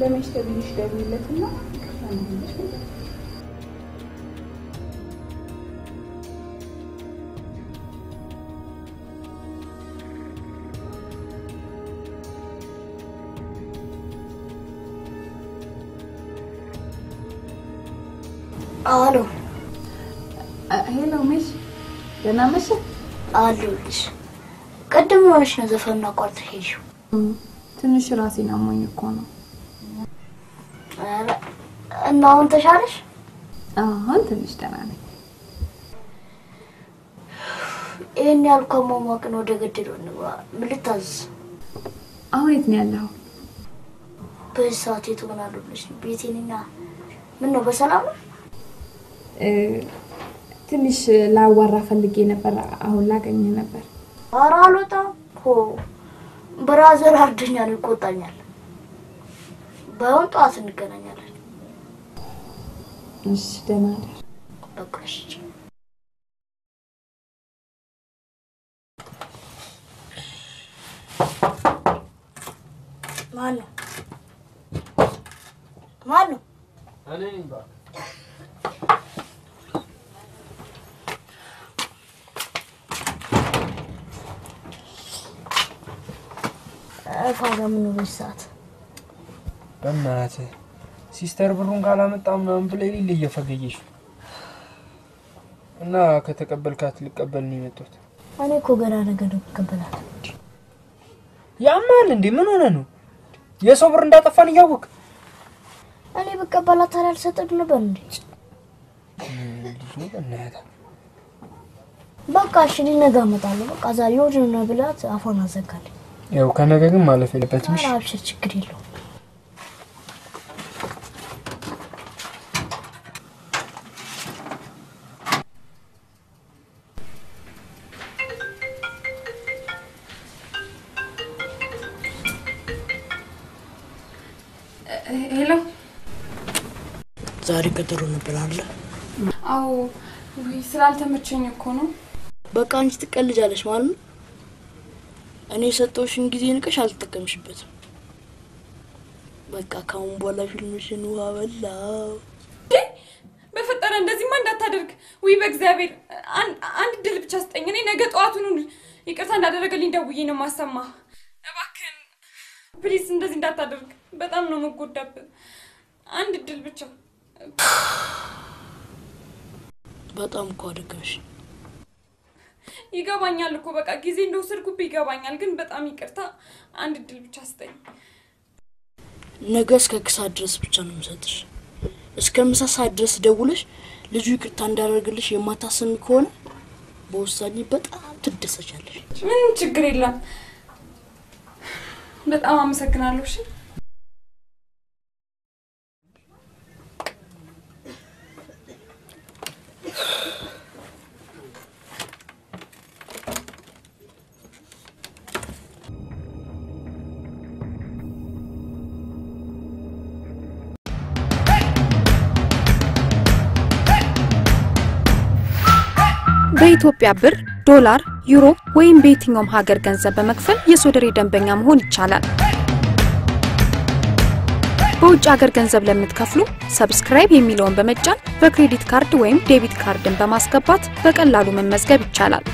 ለመች ተብዬሽ ደውይለትና ይቅርታ እንዲልሽ አሎ hello ሜሽ፣ ደህና መሸ አለሁልሽ። ቅድም ሆነሽ ነው ዘፈኑን አቋርጠሽ ሄድሽው? ትንሽ ራሴን አሞኝ እኮ ነው። ኧረ፣ እና አሁን ተሻለሽ? አሁን ትንሽ ደህና ነኝ። ይህን ያህል ከሟሟቅን ወደ ገደለው እንግባ። ምን ልታዝዝ? አሁን የት ነው ያለኸው? በዚህ ሰዓት የት እሆናለሁ ብለሽ ነው? ቤቴ ነኝ። ምን ነው በሰላም ነው? እ፣ ትንሽ ላዋራ ፈልጌ ነበር። አሁን ላገኘ ነበር። ኧረ አልወጣም እኮ ብራዘር አርደኛል፣ ይቆጣኛል። ባይሆን ጠዋት እንገናኛለን። እሺ፣ ደህና እደር። በቃ እሺ። ማን ነው? ማን ነው? እኔ ነኝ እባክህ። ነው በዚህ ሰዓት? በእናትህ ሲስተር ብሩን ካላመጣ ምናምን ብላ የሌለ እየፈገየሽ ነው። እና ከተቀበልካት ልቀበል ነው የመጣሁት። እኔ እኮ ገና ነገ ነው እቀበላት። ያማል እንዴ? ምን ሆነ ነው? የሰው ብር እንዳጠፋን እያወቅ እኔ ብቀበላት ታዲያ አልሰጥም ነበር እንዴ? በቃ እሺ፣ እኔ ነገ እመጣለሁ። በቃ ዛሬ እሑድ ነው ብላት አፏን አዘጋለች። ያው ከነገ ግን ማለፍ የለበትም። እሺ ችግር የለውም። Hello፣ ዛሬ ቀጠሮ ነበር አለ? አዎ፣ ስላልተመቸኝ እኮ ነው። በቃ አንቺ ትቀልጃለሽ ማለት ነው። እኔ የሰጠውሽን ጊዜ ንቀሽ አልተጠቀምሽበትም። በቃ ካሁን በኋላ ፊልምሽን ውሃ በላው። በፈጠረ እንደዚህማ እንዳታደርግ። ውይ በእግዚአብሔር አን- አንድ እድል ብቻ ስጠኝ። እኔ ነገ ጠዋቱኑ ይቅርታ እንዳደረገልኝ ደውዬ ነው ማሰማ። እባክህን please፣ እንደዚህ እንዳታደርግ። በጣም ነው መጎዳብህ። አንድ ድል ብቻ። በጣም እኮ አደገምሽ። ይገባኛል እኮ በቃ ጊዜ እንደወሰድኩብህ ይገባኛል፣ ግን በጣም ይቅርታ። አንድ እድል ብቻ ስጠኝ። ነገ እስከ ምሳ ድረስ ብቻ ነው የምሰጥሽ። እስከ ምሳ ሰዓት ድረስ ደውለሽ ልጁ ይቅርታ እንዳደረገልሽ የማታሰሚ ከሆነ በውሳኔ በጣም ትደሰቻለሽ። ምን ችግር የለም። በጣም አመሰግናለሁ። በኢትዮጵያ ብር፣ ዶላር፣ ዩሮ ወይም በየትኛውም ሀገር ገንዘብ በመክፈል የሶደሬ ደንበኛ መሆን ይቻላል። በውጭ ሀገር ገንዘብ ለምትከፍሉ subscribe የሚለውን በመጫን በ credit card ወይም debit card ን በማስገባት በቀላሉ መመዝገብ ይቻላል።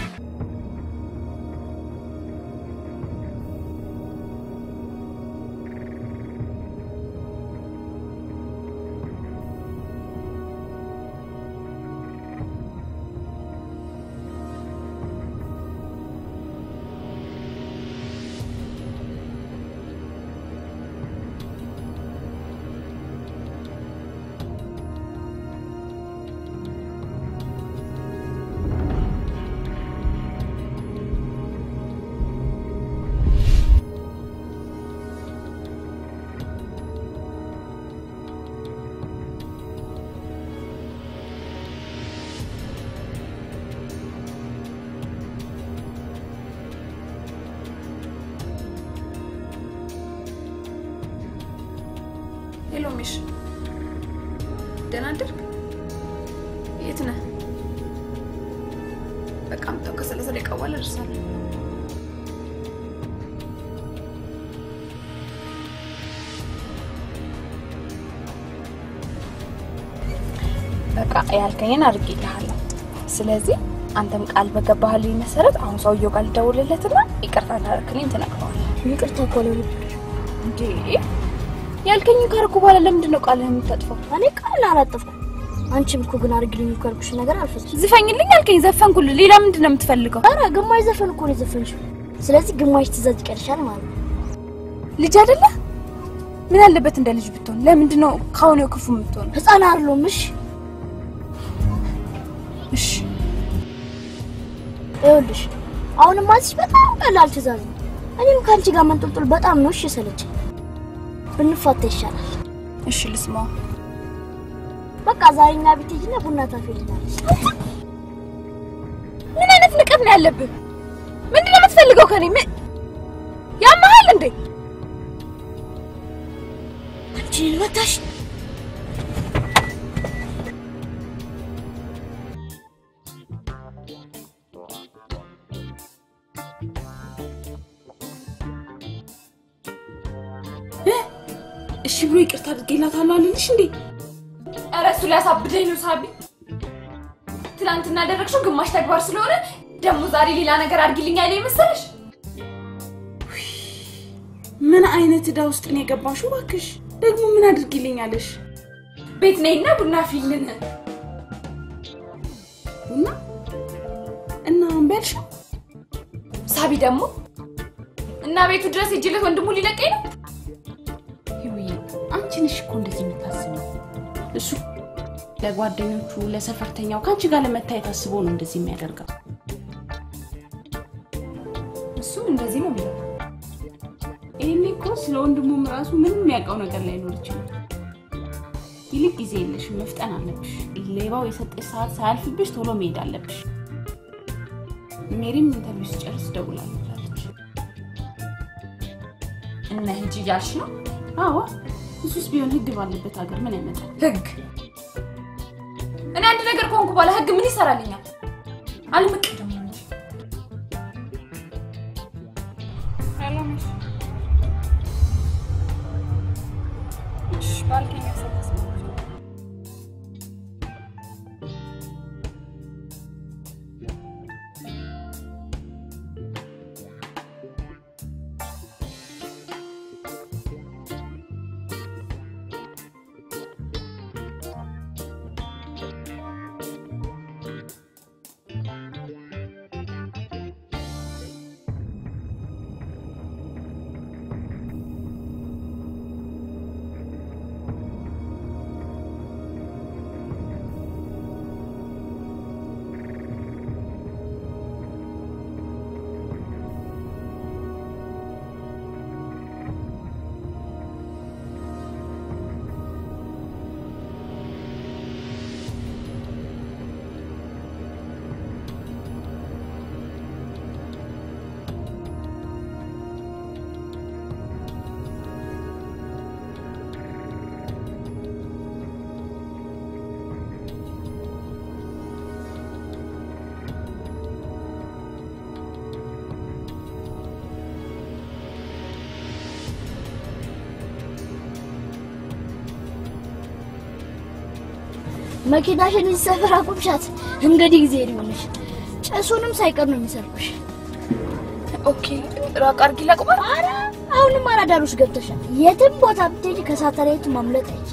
ያልከኝን አድርጌልሃለሁ። ስለዚህ አንተም ቃል በገባህልኝ መሰረት አሁን ሰውየው ጋር ልደውልለትና ይቅርታ እንዳደረክልኝ ትነግረዋለህ። ይቅርታ እኮ እንዴ? ያልከኝን ካረኩ በኋላ ለምንድን ነው ቃልህ የምታጥፈው? እኔ ቃል አላጠፍኩም። አንቺም እኮ ግን አድርጊልኝ እኮ ያልኩሽ ነገር አልፈጽም። ዝፈኝልኝ አልከኝ፣ ዘፈንኩልህ። ሌላ ምንድን ነው የምትፈልገው? ኧረ ግማሽ ዘፈን እኮ ነው የዘፈንሽው። ስለዚህ ግማሽ ትእዛዝ ይቀርሻል ማለት ነው። ልጅ አይደለ? ምን አለበት እንደ ልጅ ብትሆን? ለምንድን ነው ካሁን ክፉ የምትሆነው? ህፃን አይደለሁም። እሺ ይኸውልሽ አሁንም ማዝሽ በጣም ቀላል ትእዛዝ ነው። እኔም ከአንቺ ጋር መንጠልጠል በጣም ነው እሺ የሰለቸኝ። ብንፋታ ይሻላል። እሺ ልስማው። በቃ ዛሬ እኛ ቤት ሂጂና ቡና ታፈልናለች። ምን አይነት ንቀት ነው ያለብህ? ምንድን ነው የምትፈልገው ከኔ? ምን ያመሃል እንዴ? አንቺ መታሽ እሺ ብሎ ይቅርታ አድርጌላታለሁ አልልሽ እንዴ? ኧረ እሱ ሊያሳብደኝ ነው ሳቢ። ትናንትና ያደረግሽው ግማሽ ተግባር ስለሆነ ደግሞ ዛሬ ሌላ ነገር አድርጊልኝ አይለኝ መሰለሽ? ምን አይነት ዕዳ ውስጥ ነው የገባሽው? እባክሽ ደግሞ ምን አድርጊልኛለሽ? ቤት ነይና ቡና ፊልን። ቡና እና አልሽው? ሳቢ ደግሞ እና ቤቱ ድረስ ሄጄለት ወንድሙ ሊለቀኝ ነው። ነሽ እኮ እንደዚህ የምታስበው። እሱ ለጓደኞቹ ለሰፈርተኛው ከአንቺ ጋር ለመታየት አስቦ ነው እንደዚህ የሚያደርገው። እሱም እንደዚህ ነው የሚለው። ይህኔ እኮ ስለ ወንድሙም ራሱ ምንም የሚያውቀው ነገር ላይኖር ይችላል። ይልቅ ጊዜ የለሽም፣ መፍጠን አለብሽ። ሌባው የሰጠሽ ሰዓት ሳያልፍብሽ ቶሎ መሄድ አለብሽ። ሜሪም interview ስጨርስ እደውላለሁ ብላለች። እና ሂጂ እያልሽ ነው? አዎ እሱስ ቢሆን ህግ ባለበት ሀገር ምን ያመጣል? ህግ እኔ አንድ ነገር ከሆንኩ በኋላ ህግ ምን ይሰራልኛል? እንጂ ባልከኝ መኪናሽን ይሰፈር አቁምሻት። እንግዲህ ጊዜ ሊሆንሽ ጭሱንም ሳይቀር ነው የሚሰርቁሽ። Okay ራቅ አድርጊ ላቁማ። ኧረ አሁንም ውስጥ ገብተሻል። የትም ቦታ ብትሄጂ ከሳተላይት ማምለጥ አይችልም።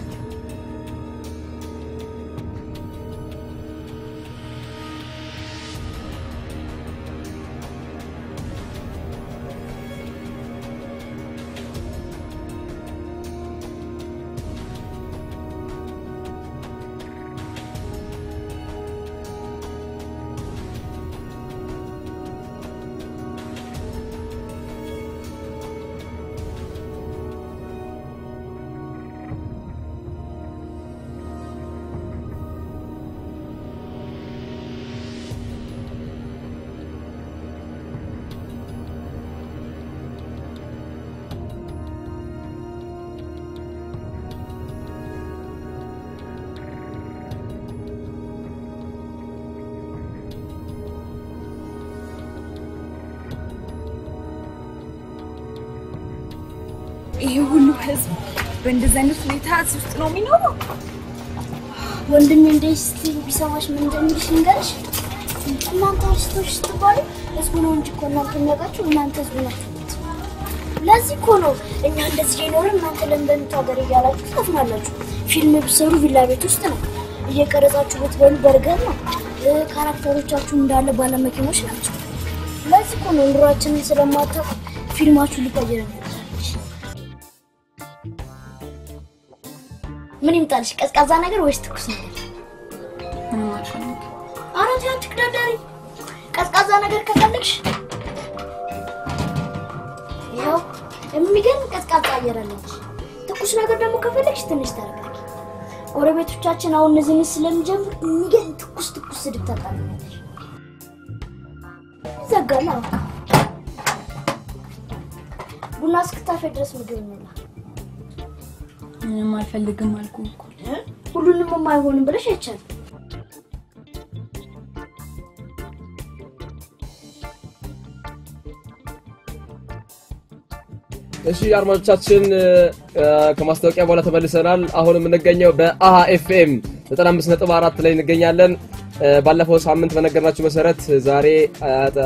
በእንደዚህ አይነት ሁኔታ እዚህ ውስጥ ነው የሚኖረው። ወንድሜ እንደዚህ ስትይ ቢሰማሽ ምን እንደሚልሽ ንገርሽ። እናንተ አርስቶች ስትባሉ ህዝቡ ነው እንጂ እኮ እናንተ የሚያውቃችሁ እናንተ ህዝቡ ናችሁ። ለዚህ እኮ ነው እኛ እንደዚህ የኖረን እናንተ ለንደኑት ሀገር እያላችሁ ትዘፍናላችሁ። ፊልም ብትሰሩ ቪላ ቤት ውስጥ ነው እየቀረጻችሁ ብትበሉ በርገር ነው። ካራክተሮቻችሁ እንዳለ ባለመኪኖች ናቸው። ለዚህ እኮ ነው ኑሯችንን ስለማታውቁ ፊልማችሁ ሊቀይረን ምን ይምጣልሽ? ቀዝቃዛ ነገር ወይስ ትኩስ ነገር? ምንም አልፈልግም። ኧረ ተይ አትቅዳዳሪ። ቀዝቃዛ ነገር ከፈለግሽ ይኸው የሚገርም ቀዝቃዛ አየር አለች። ትኩስ ነገር ደግሞ ከፈለግሽ ትንሽ ተረጋጊ። ጎረቤቶቻችን አሁን እነዚህን ስለሚጀምር የሚገርም ትኩስ ትኩስ ስድብ ታጣልኛለሽ። ይዘጋል። አዎ ቡና እስክታፈ ድረስ ምግብ እንብላ። ምንም አልፈልግም አልኩ እኮ። ሁሉንም የማይሆንም ብለሽ አይቻልም። እሺ አድማጮቻችን እ፣ ከማስታወቂያ በኋላ ተመልሰናል። አሁን የምንገኘው በአሃ ኤፍኤም 95.4 ላይ እንገኛለን። ባለፈው ሳምንት በነገርናችሁ መሰረት ዛሬ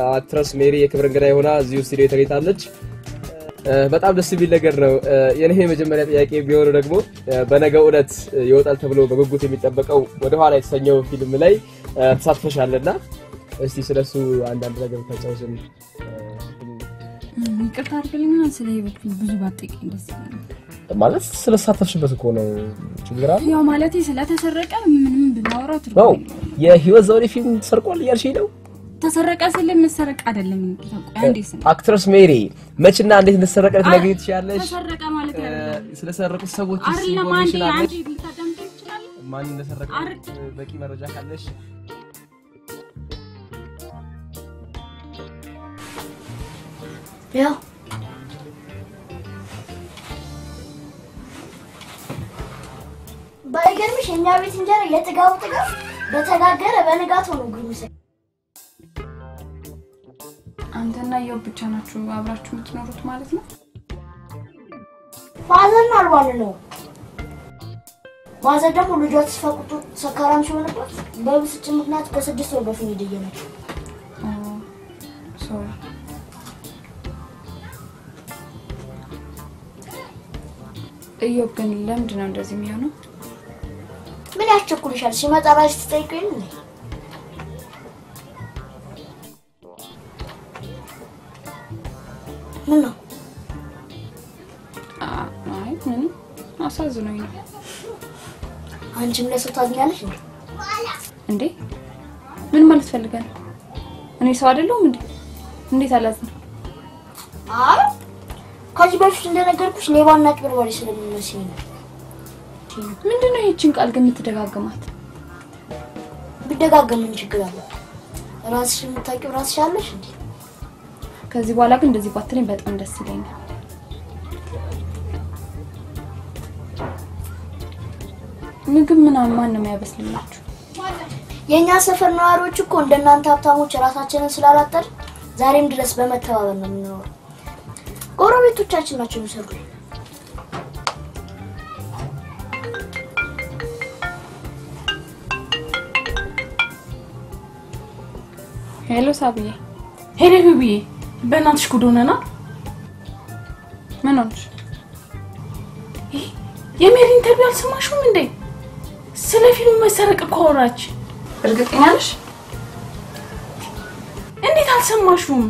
actress ሜሪ የክብር እንግዳ የሆና እዚሁ ስቱዲዮ ተገኝታለች። በጣም ደስ የሚል ነገር ነው። የኔ የመጀመሪያ ጥያቄ ቢሆኑ ደግሞ በነገው ዕለት ይወጣል ተብሎ በጉጉት የሚጠበቀው ወደኋላ የተሰኘው ፊልም ላይ ተሳትፈሻልና እስቲ ስለሱ አንዳንድ ነገር ብታጫውሽን። ይቅርታ አድርግልኝና ስለ ህይወት ብዙ ባጠቂኝ ደስ ማለት ስለተሳተፍሽበት እኮ ነው። ችግር አለ? ያው ማለቴ ስለተሰረቀ ምንም ብናወራው ነው ትርጉም የህይወት ዘውዴ ፊልም ተሰርቋል እያልሽኝ ነው? ተሰረቀ ስለ መሰረቅ አይደለም። አክትረስ ሜሪ መችና እንዴት እንደተሰረቀ ልትነግሪኝ ትችያለሽ? ተሰረቀ ማለት አይደለም። ስለሰረቁት ሰዎች? ማን እንደሰረቀ በቂ መረጃ ካለሽ? ያው ባይገርምሽ የእኛ ቤት እንጀራ የጥጋቡ ጥጋብ በተጋገረ በንጋት ሆኖ አንተና የው ብቻ ናችሁ አብራችሁ የምትኖሩት ማለት ነው? ፋዘርን አልባል ነው። ማዘር ደግሞ ልጇ ተስፋ ቁጡ ሰካራም ሲሆንባት በብስጭት ምክንያት ከስድስት ወር በፊት የደየነች። እዮብ ግን ለምንድን ነው እንደዚህ የሚሆነው? ምን ያስቸኩልሻል? ሲመጣ ራስሽ ትጠይቂው የለ ምን ነው አ- አይ ምንም አሳዝኖኝ ነው። አንቺም ለሰው ታዝኛለሽ እንዴ? እንዴ ምን ማለት ፈልገህ ነው? እኔ ሰው አይደለሁም እንዴ? እንዴት አላዝንም? አይ ከዚህ በፊት እንደነገርኩሽ ሌባና አጭበርባሪ ስለሚመስለኝ ነው። ምንድን ነው ይህችን ቃል ግን የምትደጋግማት? ብደጋገም ምን ችግር አለ? ራስሽ የምታውቂው ራስሽ አለሽ እንዴ? ከዚህ በኋላ ግን እንደዚህ ባትለኝ በጣም ደስ ይለኛል። ምግብ ምናምን ማን ነው የሚያበስልላችሁ? የእኛ ሰፈር ነዋሪዎች እኮ እንደናንተ ሀብታሞች ራሳችንን ስላላጠር ዛሬም ድረስ በመተባበር ነው የምንኖረው። ጎረቤቶቻችን ናቸው የሚሰሩልን። Hello ሳብዬ፣ ሄደ ብዬ በእናትሽ ጉድ ሆነናል። ምን ሆንሽ? የሜሪ interview አልሰማሽውም እንዴ? ስለ ፊልም መሰረቅ እኮ አወራች። እርግጠኛ ነሽ? እንዴት አልሰማሽውም?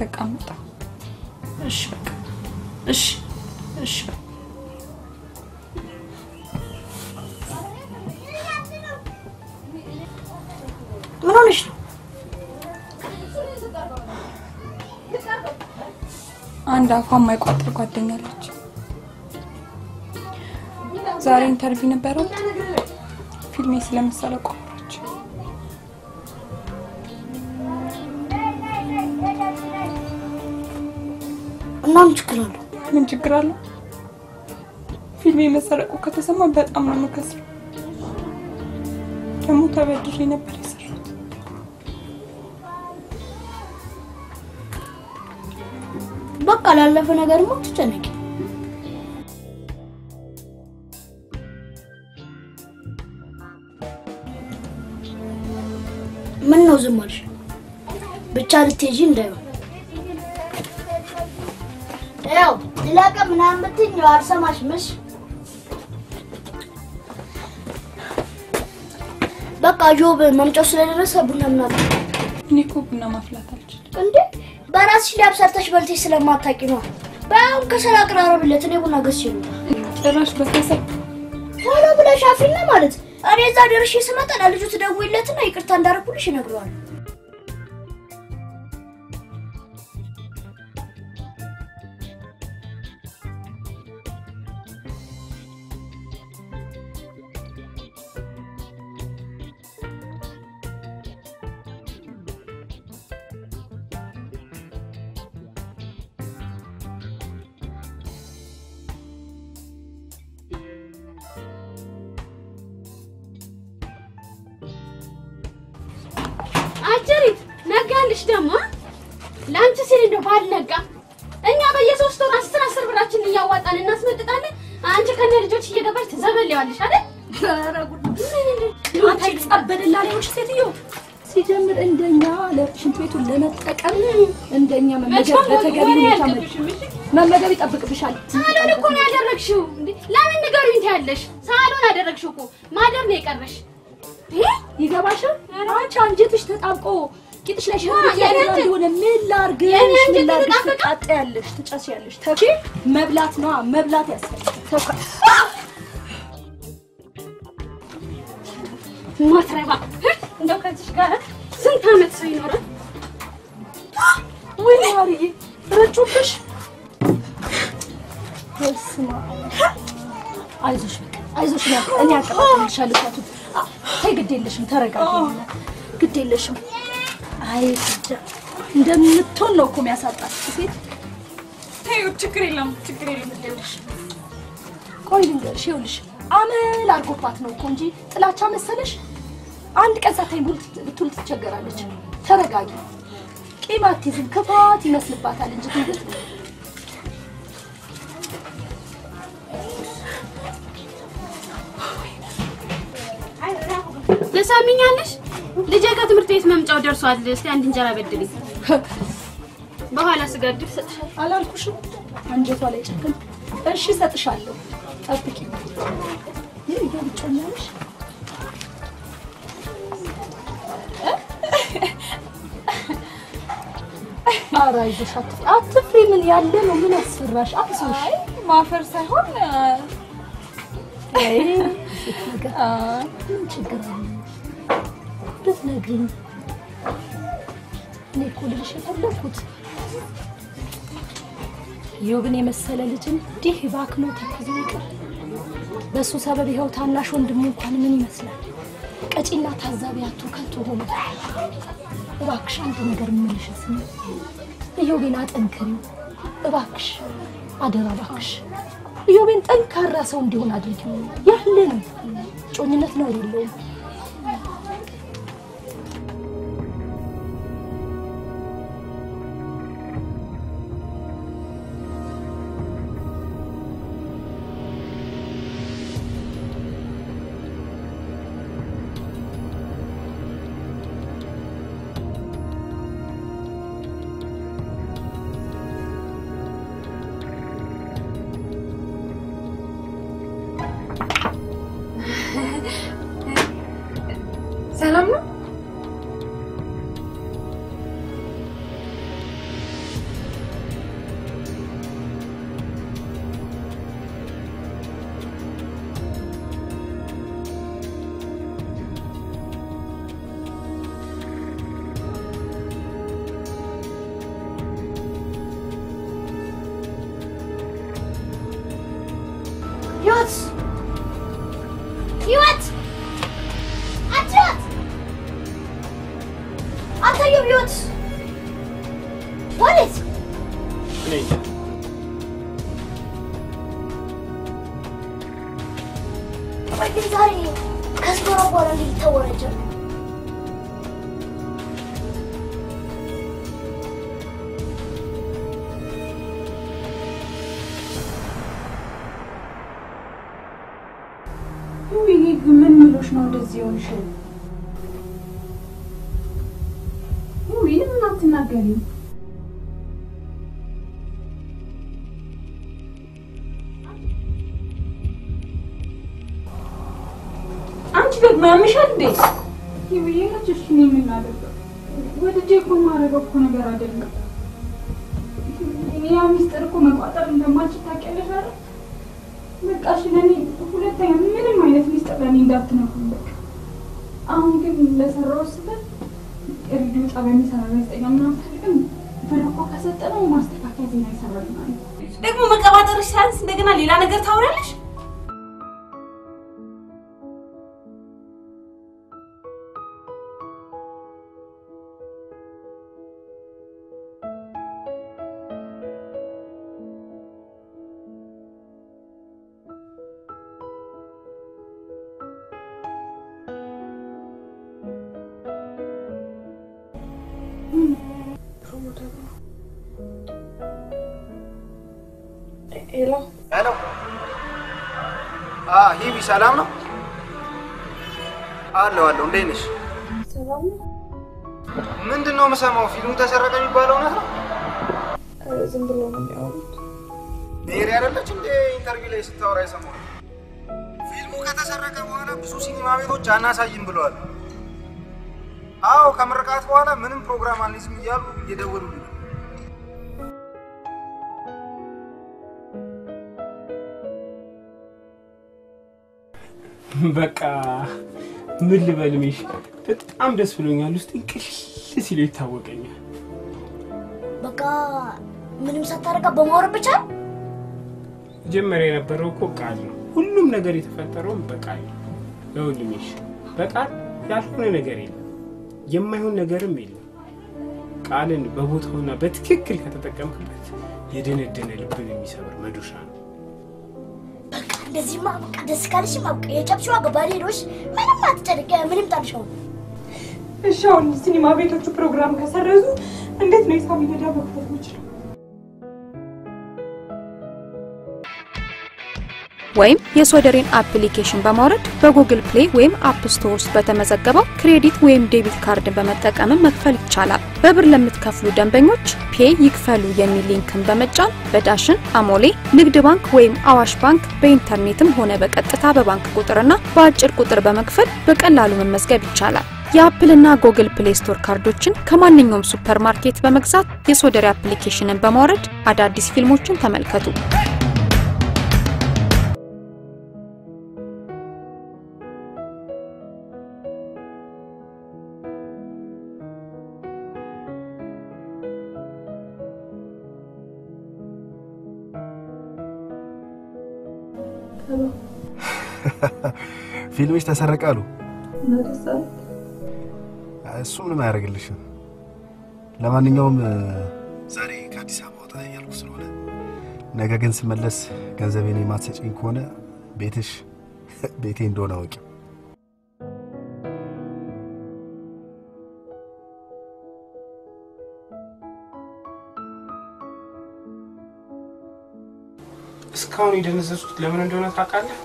በቃ መጣ። እሺ በቃ እሺ እሺ ምን ሆነሽ ነው? አንድ አፏ የማይቋጥር ጓደኛ አለች። ዛሬ Interview ነበራት። ፊልሜ ስለመሰረቁ አወራች። እና ምን ችግር አለው? ምን ችግር አለው? ፊልሜ መሰረቁ ከተሰማ በጣም ነው የምከስረው። ደግሞ ተበድሬ ነበር በቃ ላለፈ ነገርማ አትጨነቂ። ምን ነው ዝም አልሽ? ብቻ ልትሄጂ እንዳይሆን ያው ቀን ምናምን ብትይኝ ያው አልሰማሽም። እሺ በቃ ጆብ መምጫው ስለደረሰ ቡና ምናምን እኔ እኮ ቡና ማፍላት አልችልም። እንዴ በራስሽ ሊያብ ሰርተሽ በልተሽ ስለማታውቂ ነው። በአሁን ከሰል አቅራረብለት እኔ ቡና ገዝቼ ልውጣ። ጭራሽ በከሰል ቶሎ ብለሽ አፊና ማለት እኔ እዛ ደርሼ ስመጣ ለልጁ ትደውይለትና ይቅርታ እንዳደረኩልሽ እነግረዋለሁ። ይጠብቅብሻል። ሳሎን እኮ ነው ያደረግሽው። እንዴ ለምን ንገሩኝ ትያለሽ? ሳሎን አደረግሽው እኮ ማደር ነው የቀረሽ። ይገባሻል? አንቺ አንጀትሽ ተጣብቆ ቂጥሽ ላይ አንጀት- እንደሆነ ምን ላርግሽ? ምን ላርግሽ? ትቃጠያለሽ፣ ትጨስያለሽ። ተቺ መብላት ነዋ፣ መብላት ያስፈልጋል። ተረጋጊ። ግድ የለሽም። አይ እንደምትሆን ነው እኮ የሚያሳጣት ሴት። ተይው፣ ችግር የለም ችግር የለም። ግድ የለሽም። ቆይ ልንገርሽ፣ ይኸውልሽ አመል አድርጎባት ነው እኮ እንጂ ጥላቻ መሰለሽ? አንድ ቀን ሳታይ ብትውል ትቸገራለች። ተረጋጊ። ቂም አትይዝም፣ ክፋት ይመስልባታል እንጂ ትንግት ትሰሚኛለሽ? ልጄ ከትምህርት ቤት መምጫው ደርሷል። እስቲ አንድ እንጀራ በድልኝ። በኋላ ስገድል እሰጥሻለሁ። አላልኩሽም? አንጀቷ ላይ ጨክን። እሺ እሰጥሻለሁ፣ ጠብቂ። ይህ እያልጮኛለሽ ኧረ አይዞሽ፣ አትፍሪ ምን ያለ ነው? ምን ያስፈራሽ? አይዞሽ። ማፈር ሳይሆን ችግር አለ? ብትነግሪኝ። እኔ እኮ ልልሽ የፈለኩት ዮብን የመሰለ ልጅ እንዲህ ባክኖ ተክዞ ይቅር። በእሱ ሰበብ ይኸው ታናሽ ወንድሙ እንኳን ምን ይመስላል? ቀጪና ታዛቢ አቶ ከቶ ሆነ። እባክሽ አንድ ነገር የምልሽ ስሚ፣ ኢዮቤን አጠንክሪው እባክሽ፣ አደራ እባክሽ። ኢዮቤን ጠንካራ ሰው እንዲሆን አድርጊው። ያለ ነው ጮኝነት ነው የሌለውም። ነው እንደዚህ የሆንሽው? ፊልሙ ተሰረቀ የሚባለው እውነት ነው? ዝም ብሎ ነው የሚያወሩት። ብሄር ያደለች እንደ ኢንተርቪው ላይ ስታወራ የሰማው ፊልሙ ከተሰረቀ በኋላ ብዙ ሲኒማ ቤቶች አናሳይም ብለዋል። አዎ ከምርቃት በኋላ ምንም ፕሮግራም አንይዝም እያሉ እየደወሉልኝ ነው። በቃ ምን ልበል ሚሽ፣ በጣም ደስ ብሎኛል። ውስጥ ቅልል ሲለው ይታወቀኛል። በቃ ምንም ሳታረጋ በማውራት ብቻ መጀመሪያ የነበረው እኮ ቃል ነው። ሁሉም ነገር የተፈጠረውም በቃል ነው። ይኸውልህ ሚሽ፣ በቃል ያልሆነ ነገር የለም፣ የማይሆን ነገርም የለም። ቃልን በቦታውና በትክክል ከተጠቀምክበት የደነደነ ልብን የሚሰብር መዶሻ ነው። በቃ እንደ እንደዚህማ በቃ ደስ ካለሽማ በቃ የጨብሽዋ ገባሪ ሄዶሽ ምንም አትጨንቂ፣ ምንም ጣልሽው እሺ አሁን ሲኒማ ቤቶቹ ፕሮግራም ከሰረዙ እንዴት ነው ሂሳብ እየዳ መክፈል የምችለው? ወይም የሶደሬን አፕሊኬሽን በማውረድ በጉግል ፕሌይ ወይም አፕ ስቶር ውስጥ በተመዘገበው ክሬዲት ወይም ዴቢት ካርድን በመጠቀምም መክፈል ይቻላል። በብር ለምትከፍሉ ደንበኞች ፔ ይክፈሉ የሚል ሊንክን በመጫን በዳሽን፣ አሞሌ፣ ንግድ ባንክ ወይም አዋሽ ባንክ በኢንተርኔትም ሆነ በቀጥታ በባንክ ቁጥርና በአጭር ቁጥር በመክፈል በቀላሉ መመዝገብ ይቻላል። የ Apple ና Google Play Store ካርዶችን ከማንኛውም ሱፐር ማርኬት በመግዛት የሶደሬ application ን በማውረድ አዳዲስ ፊልሞችን ተመልከቱ። ፊልምሽ ተሰረቀ አሉ። እሱ ምንም አያደርግልሽም። ለማንኛውም ዛሬ ከአዲስ አበባ ወጣ እያልኩ ስለሆነ ነገ ግን ስመለስ ገንዘቤን የማትሰጪኝ ከሆነ ቤትሽ ቤቴ እንደሆነ አውቂ። እስካሁን የደነዘዝኩት ለምን እንደሆነ ታውቃለህ?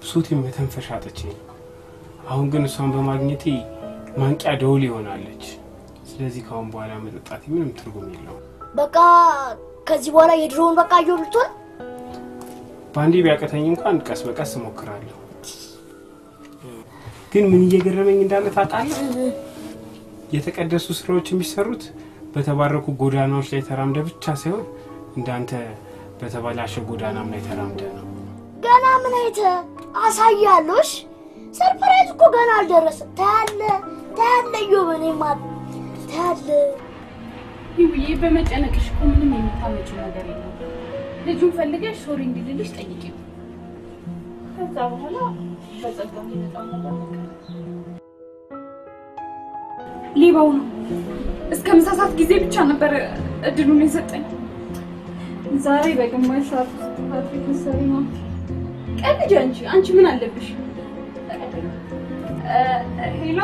ብሶቴ መተንፈሻ አጥቼ ነው። አሁን ግን እሷን በማግኘቴ ማንቂያ ደውል ይሆናለች። ስለዚህ ከአሁን በኋላ መጠጣት ምንም ትርጉም የለውም። በቃ ከዚህ በኋላ የድሮውን በቃ እየው ልትሆን በአንዴ ቢያቀተኝ እንኳን ቀስ በቀስ እሞክራለሁ። ግን ምን እየገረመኝ እንዳለ ታውቃለህ? የተቀደሱ ስራዎች የሚሰሩት በተባረኩ ጎዳናዎች ላይ ተራምደ ብቻ ሳይሆን እንዳንተ በተበላሸ ጎዳናም ላይ ተራምደ ነው። ገና ምን አይተ አሳያለሽ። ሰርፕራይዝ እኮ ገና አልደረሰም። ታያለ ታያለ እዮብ እኔማ ታያለ ይውዬ በመጨነቅሽ እኮ ምንም የምታመጪው ነገር የለም። ልጁን ፈልገሽ ሶሪ እንዲልልሽ ጠይቂው። ከዛ በኋላ በጸጋ በቃ ሌባው ነው። እስከ ምሳ ሰዓት ጊዜ ብቻ ነበር እድሉን የሰጠኝ። ዛሬ በግማሽ ሰዓት ፓትሪክ ሰሪ ነው። ቀልጅ አንቺ አንቺ ምን አለብሽ?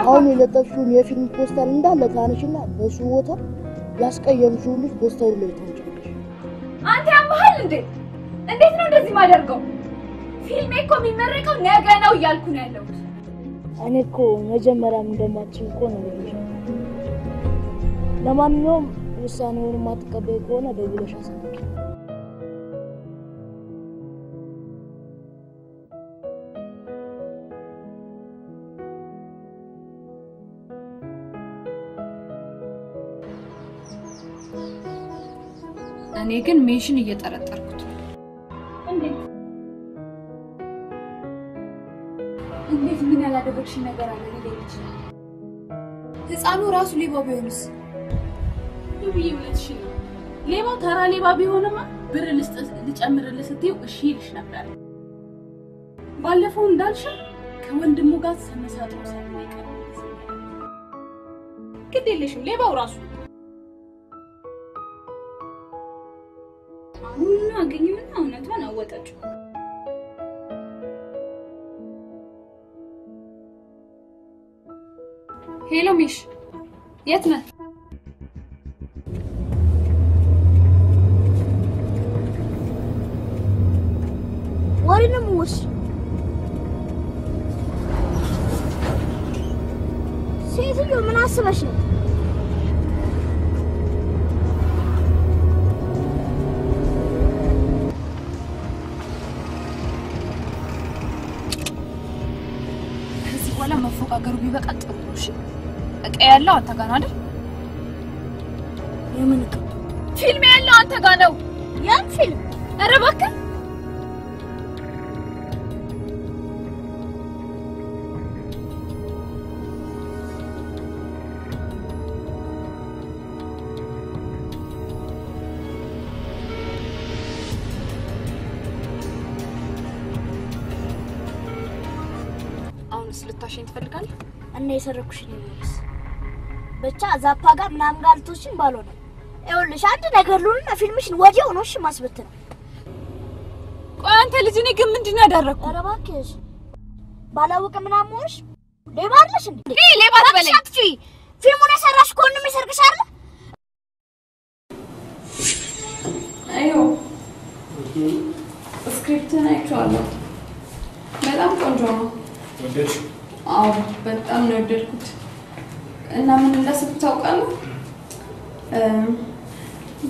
አሁን የለጠፍሽውን የፊልም ፖስተር እንዳለ ታነሽና በሱ ቦታ ያስቀየምሽውን ልጅ ፖስተሩ ላይ ታንጫለሽ። አንተ ያመሃል እንዴ? እንዴት ነው እንደዚህ ማደርገው? ፊልሜ እኮ የሚመረቀው ነገ ነው እያልኩ ነው ያለሁት። እኔ እኮ መጀመሪያም እንደማትችል እኮ ነው ብዬሽ። ለማንኛውም ውሳኔውን የማትቀበይ ከሆነ ደውለሽ አሳውቂ። እኔ ግን ሜሽን እየጠረጠርኩት ነው። እንዴት ምን ያላደረግሽ ነገር አለ ሊለኝ ይችላል? ህፃኑ ራሱ ሌባው ቢሆንስ? ነው። ሌባው ተራ ሌባ ቢሆንማ ብር ልስጥ ልጨምርልህ ስትይው እሺ ይልሽ ነበር። ባለፈው እንዳልሽው ከወንድሙ ጋር ተመሳጥሮ ሳይቀር ግድ የለሽም ሌባው ራሱ አገኘውና እውነቷን አወጣችው። ሄሎ ሚሽ፣ የት ነህ? ጋር ነው አይደል? የምን? ፊልም ያለው አንተ ጋር ነው። ያን ፊልም? ኧረ እባክህ አሁንስ ልታሸኝ ትፈልጋለህ? እና ብቻ ዛፓ ጋር ምናምን ጋር ልትወስጂኝ ባልሆነ ይኸውልሽ አንድ ነገር ልሁንና ፊልምሽን ወዲያው ነው እሺ ማስበትነው። ቆይ አንተ ልጅ እኔ ግን ምንድን ነው ያደረግኩ? ኧረ እባክሽ ባላወቀ ምናምን ሆንሽ ሌባ አለሽ እንዴ? ሌባ አትፍቺ። ፊልሙን የሰራሽ እኮ ወንድም ይሰርቅሽ አይደል? አይው script ን አይቼዋለሁ። በጣም ቆንጆ ነው። ወደድሽ? አዎ በጣም ነው የወደድኩት። እና ምን እንዳሰብኩ ታውቃለህ? እም፣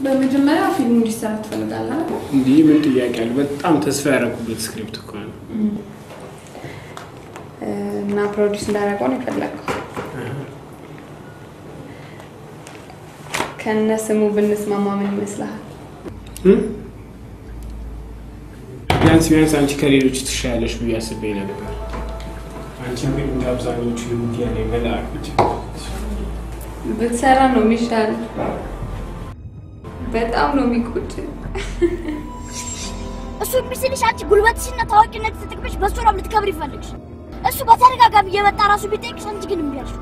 በመጀመሪያ ፊልሙ እንዲሰራ ትፈልጋለህ አይደል? እንዲህ ምን ጥያቄ አለ? በጣም ተስፋ ያደረኩበት script እኮ ነው። እም፣ እና produce እንዳደርገው ነው የፈለግከው። ከነ ስሙ ብንስማማ ምን ይመስልሃል? እም? ቢያንስ ቢያንስ አንቺ ከሌሎች ትሻያለሽ ብዬ አስቤ ነበር። አንቺ ግን እንደ አብዛኞቹ የሚዲያ ላይ ነች። ብትሰራ ነው የሚሻል። በጣም ነው የሚቆጭ። እሱ የሚስልሽ አንቺ ጉልበትሽና ታዋቂነት ተጠቅመሽ በእሱ ነው ልትከብር ይፈልግሽ። እሱ በተደጋጋሚ እየመጣ ራሱ ቢጠይቅሽ አንቺ ግን እምቢ አልሽ።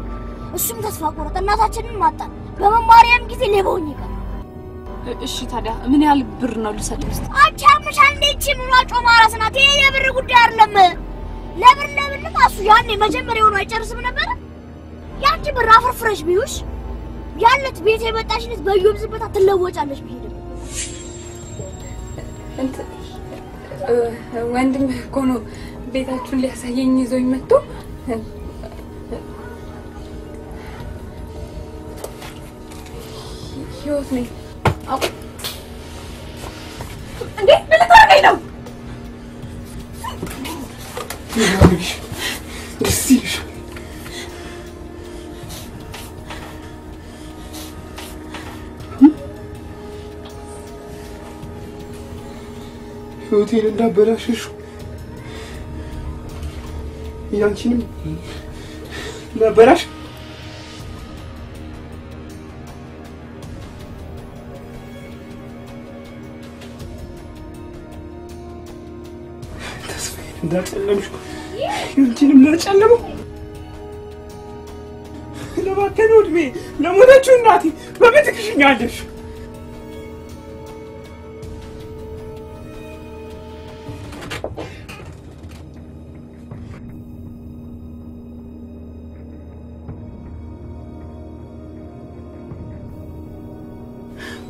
እሱም ተስፋ ቆረጠ። እናታችንን ማጣን። በመማሪያም ጊዜ ሌባ ሆኜ ቀረ። እሺ ታዲያ ምን ያህል ብር ነው ልሰጥ ውስጥ? አንቺ ያምሻል እንደ ይቺ ምሯጮ ማራስ ናት። ይሄ የብር ጉዳይ አይደለም። ለብር ለብርማ እሱ ያኔ መጀመሪያውኑ አይጨርስም ነበር። ያንቺ ብር አፍርፍረሽ ቢዩሽ ያለት ቤት የመጣሽነት በዮብ ዝበታ ትለወጫለሽ እ፣ ወንድም እኮ ነው ቤታችሁን ሊያሳየኝ ይዞኝ መጥቶ ህይወት ነኝ። እንዴ! ምን ልታደርገኝ ነው? ህይወቴን እንዳበላሸሹ ያንቺንም ነበራሽ። ተስፋዬን እንዳጨለምሽ ያንቺንም ላጨለመው ለባከነው እድሜ ለሞተችው እናቴ በምን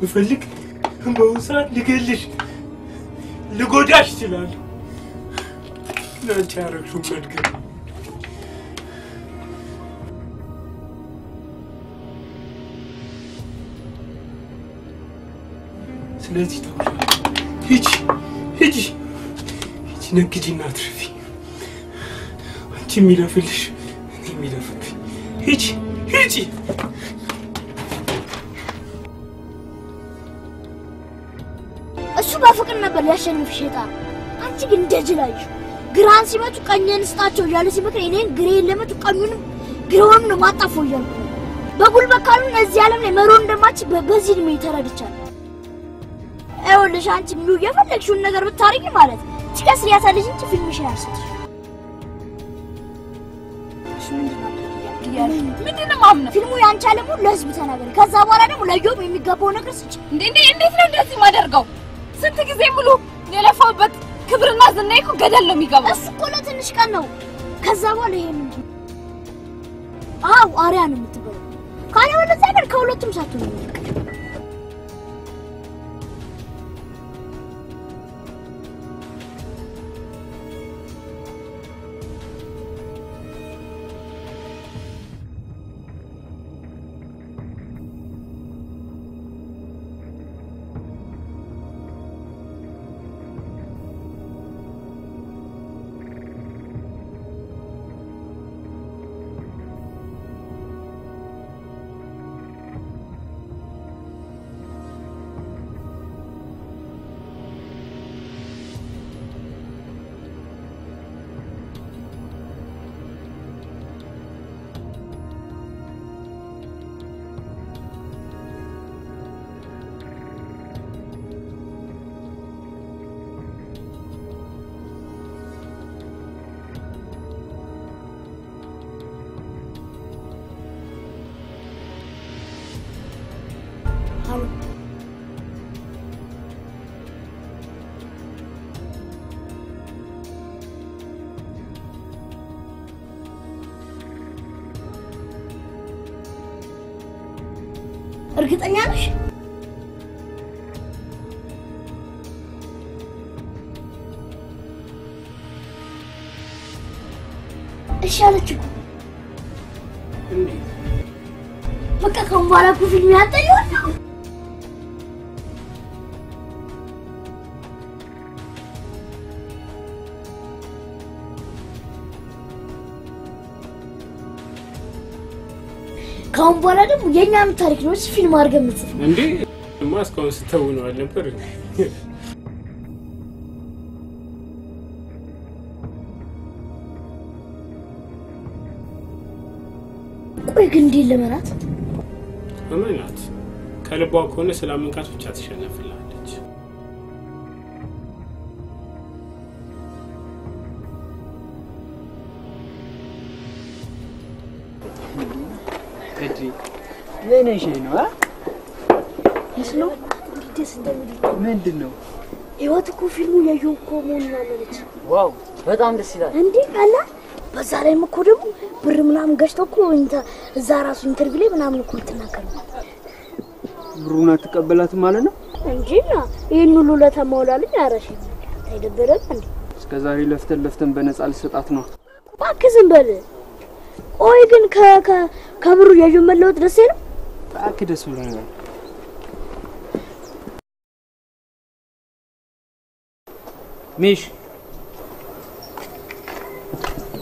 ብፈልግ በአሁኑ ሰዓት ልገልሽ ልጎዳሽ እችላለሁ። ለአንቺ ያረግሽው መድገም ስለዚህ ተውሻለሁ። ሂጂ ሂጂ ሂጂ፣ ነግጂና አትርፊ። አንቺ የሚለፍልሽ እኔ የሚለፍብኝ። ሂጂ ሂጂ። ሊያሸንፍሽ የጣረ። አንቺ ግን እንደ ጅል አየሽ። ግራን ሲመቱ ቀኝን ስጣቸው እያለ ሲመክር እኔን ግሬን ለመቱ ቀኙንም ግሬውንም ነው ማጣፈው እያልኩ በጉልበት ካሉን እዚህ ዓለም ላይ መሮን እንደማች በዚህ እድሜ ተረድቻለሁ። ይኸውልሽ አንቺ ሚሉ የፈለግሽውን ነገር ብታረጊ ማለት ቲከስ ሊያሳልሽ እንጂ ፊልምሽ አያርስልሽ። ማምነው? ፊልሙ ያንቺ አለመሆን ለህዝብ ተናገሪ። ከዛ በኋላ ደግሞ ለዮብ የሚገባው ነገር ስጭ። እንዴ እንዴት ነው እንደዚህ ማደርገው? ስንት ጊዜ ሙሉ የለፋውበት ክብርና ዝናዬ እኮ ገደል ነው የሚገባው። እሱ እኮ ለትንሽ ቀን ነው። ከዛ በኋላ ይሄ ምንድን ነው? አዎ አሪያ ነው የምትበለው። ካለበለዚያ ግን ከሁለቱም ሳትሆን እርግጠኛ ነሽ? እሺ አለች እኮ። እንዴት በቃ ከአሁን በኋላ እኮ ፊልም ከአሁን በኋላ ደግሞ የእኛን ታሪክ ነው ፊልም አድርገን የምትጽፈው። እንዴ ማ እስካሁን ስተውነዋል ነበር እንዴ? ቆይ ግን እንዴት ልመራት? እመናት። ከልቧ ከሆነ ስላመንካት ብቻ ትሸነፍላለች። እሺ ነው ነው? እንዴት ደስ እንደሚል ምንድን ነው? ህይወት እኮ ፊልሙ ያየው እኮ መሆኑን አመነች። ዋው በጣም ደስ ይላል። እንዴ አላ በዛ ላይም እኮ ደግሞ ብር ምናምን ገጭተው እኮ እዛ ራሱ interview ላይ ምናምን እኮ ልትናገር ነው ብሩን አትቀበላትም ማለት ነው? እንጂ ይህን ሁሉ ለተማውላልኝ አረሽ አይደበረም እንዴ? እስከ ዛሬ ለፍተን ለፍተን በነፃ ልሰጣት ነው። እባክህ ዝም በል። ቆይ ግን ከብሩ ያየው መለወጥ ደስ ነው? እባክህ ደስ ብሎኛል። ሚሽ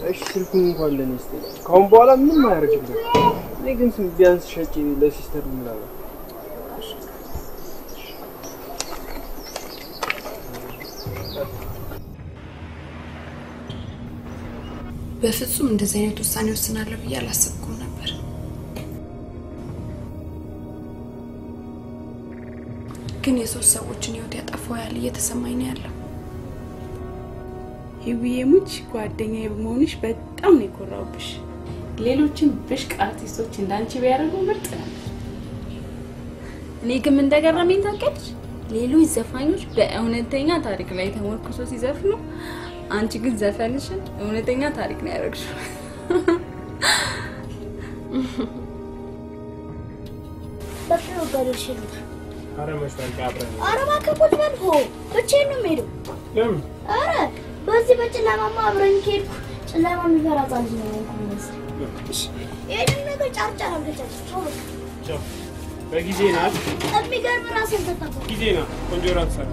እሺ፣ ስልኩን እንኳን ለኔ ስጠኝ። ከአሁን በኋላ ምንም አያደርግልኝ። እኔ ግን ስም ቢያንስ ሸጬ ለሲስተር እምላለሁ። በፍጹም እንደዚህ አይነት ውሳኔ ወስናለሁ ብዬ አላሰብኩም ግን የሶስት ሰዎችን ህይወት ያጠፋው ያህል እየተሰማኝ ነው ያለው። ህይወት ሙች ጓደኛዬ በመሆንሽ በጣም ነው የኮራውብሽ። ሌሎችን ብሽቅ አርቲስቶች እንዳንቺ ቢያደርጉ ምርጥ ነበር። እኔ ግን እንደገረመኝ ታውቂያለሽ? ሌሎች ዘፋኞች በእውነተኛ ታሪክ ላይ ተመርኩሶ ሲዘፍኑ፣ አንቺ ግን ዘፈንሽን እውነተኛ ታሪክ ነው ያደረግሽው። በቃ ይሉት ኧረ መሽቷል፣ አብረን ኧረ እባክህ ቁጭ በል ሆ ብቻዬን ነው የምሄደው። ለምን? ኧረ በዚህ በጨለማማ አብረን ከሄድኩ? ጨለማ የሚፈራ ህፃን ልጅ ነው። መሰለኝ። ይሄንን ነገር ጫርጫር በጊዜ ናት፣ የሚገርም ራስን ተጠቀም። ጊዜ ናት። ቆንጆ ራት ሰራ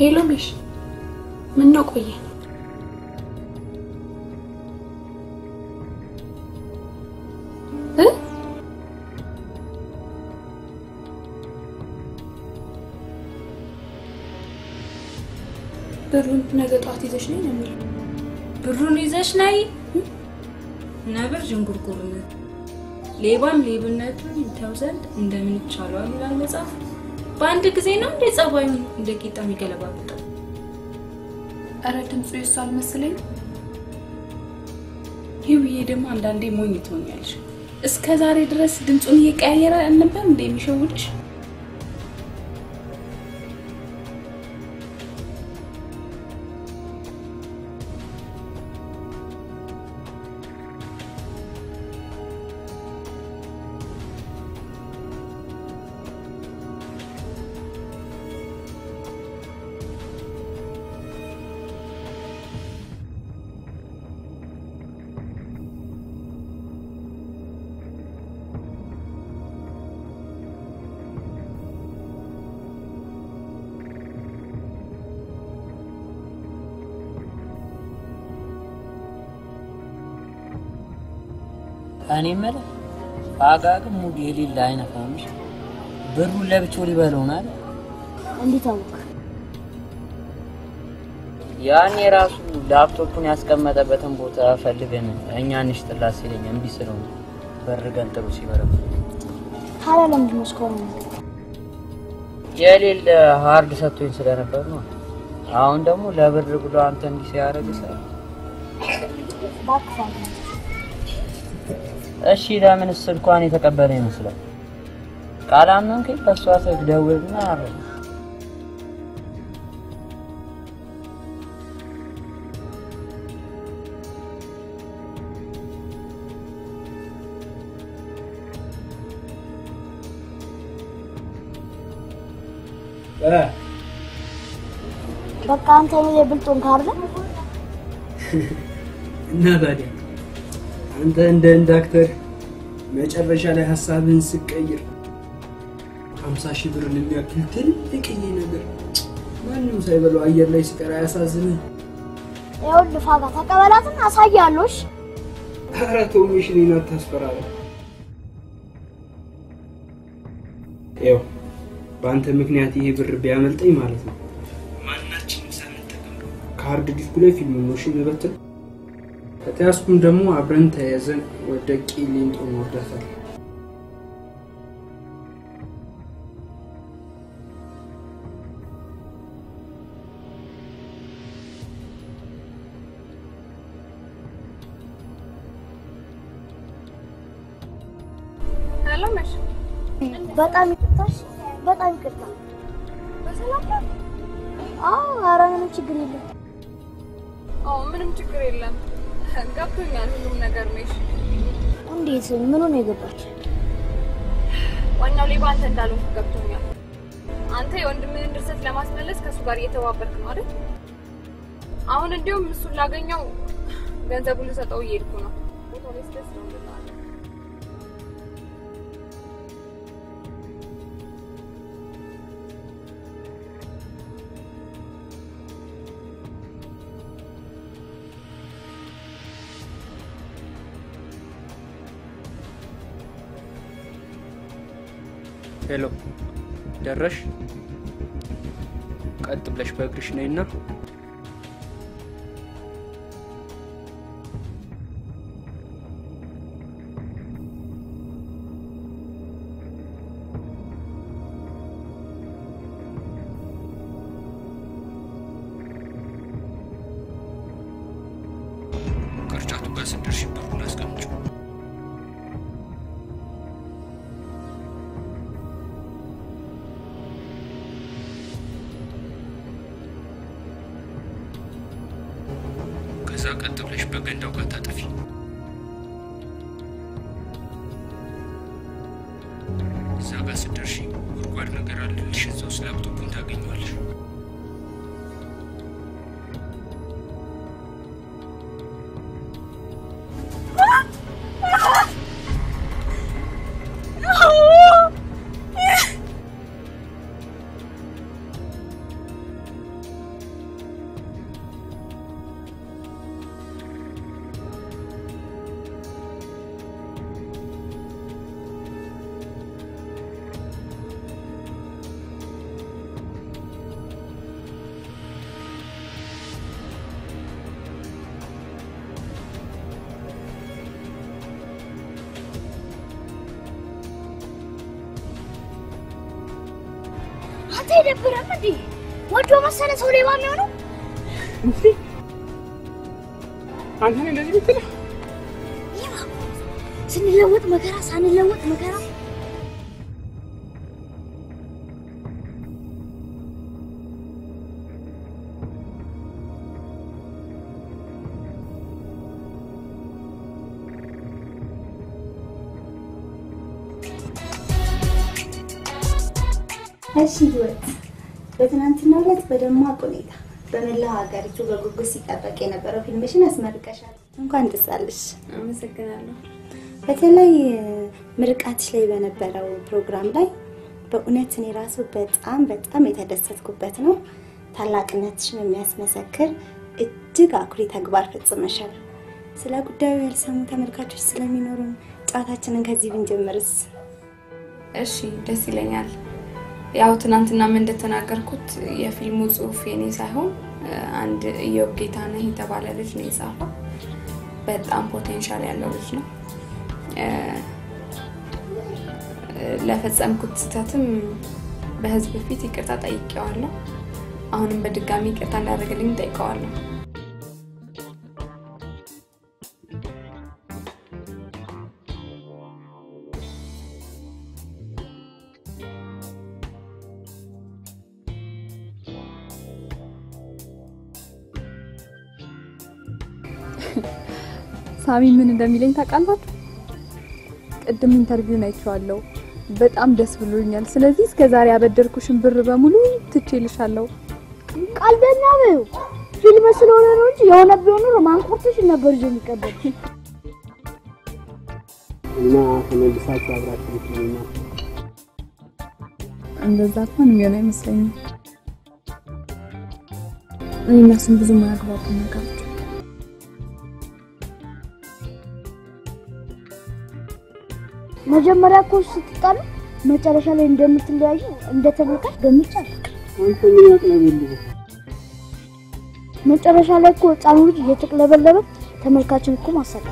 ሄሎ ሚሽ፣ ምን ነው ቆየ? እ? ብሩን ነገ ጠዋት ይዘሽ ነኝ ነው የሚለው። ብሩን ይዘሽ ነይ። ነብር ዥንጉርጉርነት ሌባም ሌብነቱን ይተው ዘንድ እንደምን ይቻለዋል ይላል መጽሐፍ። በአንድ ጊዜ ነው እንደ ጸባዩን እንደ ቂጣ የሚገለባብጠው። እረ ድምፁ የሱ አልመሰለኝ። ይውዬ ደግሞ አንዳንዴ ሞኝ ትሆኛለሽ። እስከ ዛሬ ድረስ ድምፁን እየቀያየረ ነበር እንደ የሚሸውድሽ። እኔ የምልህ ዋጋ ግን ሙድ የሌለ አይነፋምሽ። ብሩን ለብቻው ሊበለውናል። እንዴት አወቅ? ያኔ ራሱ ላፕቶፑን ያስቀመጠበትን ቦታ ፈልገን እኛ እንሽጥላት ሲለኝ እምቢ ስለሆነ በር ገንጥሎ ሲበረው ታዲያ ለምንድን ነው እስካሁን የሌለ ሀርድ ሰጥቶኝ ስለነበር ነው። አሁን ደግሞ ለብር ብሎ አንተ እንዲህ ሲያደርግ ሰ እሺ ለምን ስልኳን የተቀበለ ይመስላል? ካላመንከኝ በእሷ ስልክ ደውልና አረግ በቃ አንተ ነው የብልጡን ካርደ [LAUGHS] እና ታዲያ አንተ እንደ እንደ አክተር መጨረሻ ላይ ሀሳብህን ስቀይር ሀምሳ ሺህ ብር የሚያክል ትልቅዬ ነገር ማንም ሳይበለው አየር ላይ ሲቀር አያሳዝንህ? ይኸውልህ ፋጋ ተቀበላትና አሳያለሽ። ኧረ ተው ሚሽ እኔን አታስፈራራ። ይኸው በአንተ ምክንያት ይሄ ብር ቢያመልጠኝ ማለት ነው ማናችንም ሳንጠቀም ከሀርድ ዲስኩ ላይ ፊልም እሺ የምበትነው። ከተያዝኩም ደግሞ አብረን ተያይዘን ወደ ቂሊንጦ መሽ በጣም ይቅርታሽ፣ በጣም ይቅርታ። በሰላም ነው? አዎ፣ ኧረ ምንም ችግር የለም። አዎ ምንም ችግር የለም። ገብቶኛል ሁሉም ነገር ነሽ። እንዴት? ምኑ ነው የገባች? ዋናው ሌባ አንተ እንዳልሆንክ ገብቶኛል። አንተ የወንድምህን ድርሰት ለማስመለስ ከእሱ ጋር እየተባበርክ ነው አይደል? አሁን እንዲሁም እሱን ላገኘው ገንዘቡን ልሰጠው እየሄድኩ ነው። ደረሽ? ቀጥ ብለሽ በእግርሽ ነይና ቀጥ ብለሽ በገንዳው ጋር ታጠፊ። እዛ ጋር ስትደርሺ ጉድጓድ ነገር አለልሽ። እዛ ውስጥ ላፕቶፑን ታገኘዋለሽ። それは በመላው ሀገሪቱ በጉጉት ሲጠበቅ የነበረው ፊልምሽን አስመርቀሻል። እንኳን ደስ አለሽ። አመሰግናለሁ። በተለይ ምርቃትሽ ላይ በነበረው ፕሮግራም ላይ በእውነት እኔ ራሱ በጣም በጣም የተደሰትኩበት ነው። ታላቅነትሽን የሚያስመሰክር እጅግ አኩሪ ተግባር ፈጽመሻል። ስለ ጉዳዩ ያልሰሙ ተመልካቾች ስለሚኖሩን ጨዋታችንን ከዚህ ብንጀምርስ? እሺ ደስ ይለኛል። ያው ትናንትናም እንደተናገርኩት የፊልሙ ጽሑፍ የኔ ሳይሆን አንድ ኢዮብ ጌታነህ የተባለ ልጅ ነው የጻፈው። በጣም ፖቴንሻል ያለው ልጅ ነው። ለፈጸምኩት ስህተትም በህዝብ ፊት ይቅርታ ጠይቄዋለሁ። አሁንም በድጋሚ ይቅርታ እንዳደረግልኝ ጠይቀዋለሁ። ሳሚ ምን እንደሚለኝ ታውቃላችሁ? ቅድም interview ን አይቼዋለሁ። በጣም ደስ ብሎኛል። ስለዚህ እስከ ዛሬ ያበደርኩሽን ብር በሙሉ ትቼልሻለሁ። ቀልደኛ ነው። ፊልም ስለሆነ ነው እንጂ የሆነ ቢሆን ኖሮ ማንቆርጥሽ ነበር ይዞ የሚቀበል። እና ተመልሳችሁ አብራችሁ ልትሉኛ እንደዛ እንኳን የሚሆን አይመስለኝም። እኔና እሱን ብዙ ማያግባቡ ነገሮች መጀመሪያ እኮ ስትጣሉ መጨረሻ ላይ እንደምትለያዩ እንደ ተመልካች ገምቻለሁ። አንተ ምን ያቅለበልህ? መጨረሻ ላይ እኮ ህፃኑ ልጅ እየተቅለበለበ ተመልካችን እኮ ማሳቅ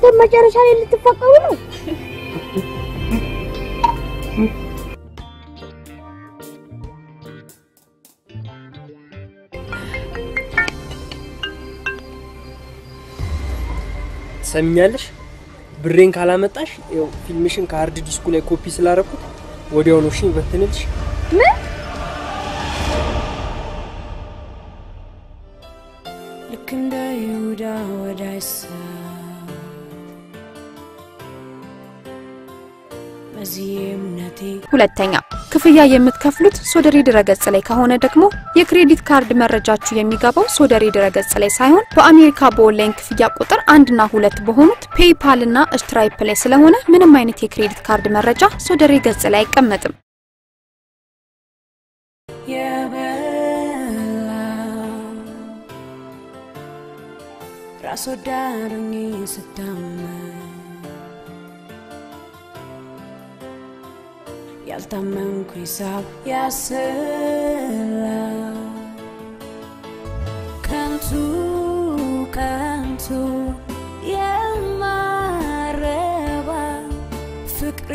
እናንተም መጨረሻ ላይ ልትፈቀሩ ነው። ትሰሚኛለሽ? ብሬን ካላመጣሽ ፊልምሽን ከ hard disk ኡ ላይ ኮፒ ስላረኩት ወዲያውኑ እሺ በትንልሽ። ሁለተኛ ክፍያ የምትከፍሉት ሶደሬ ድረገጽ ላይ ከሆነ ደግሞ የ credit card መረጃችሁ የሚገባው ሶደሬ ድረገጽ ላይ ሳይሆን በአሜሪካ በኦንላይን ክፍያ ቁጥር አንድና ሁለት በሆኑት PayPal እና Stripe ላይ ስለሆነ ምንም አይነት የ credit card መረጃ ሶደሬ ገጽ ላይ አይቀመጥም። ራስ ሆኜ ስታመን ያልታመንኩ ሂሳብ ያስላ ከንቱ ከንቱ የማረባ ፍቅር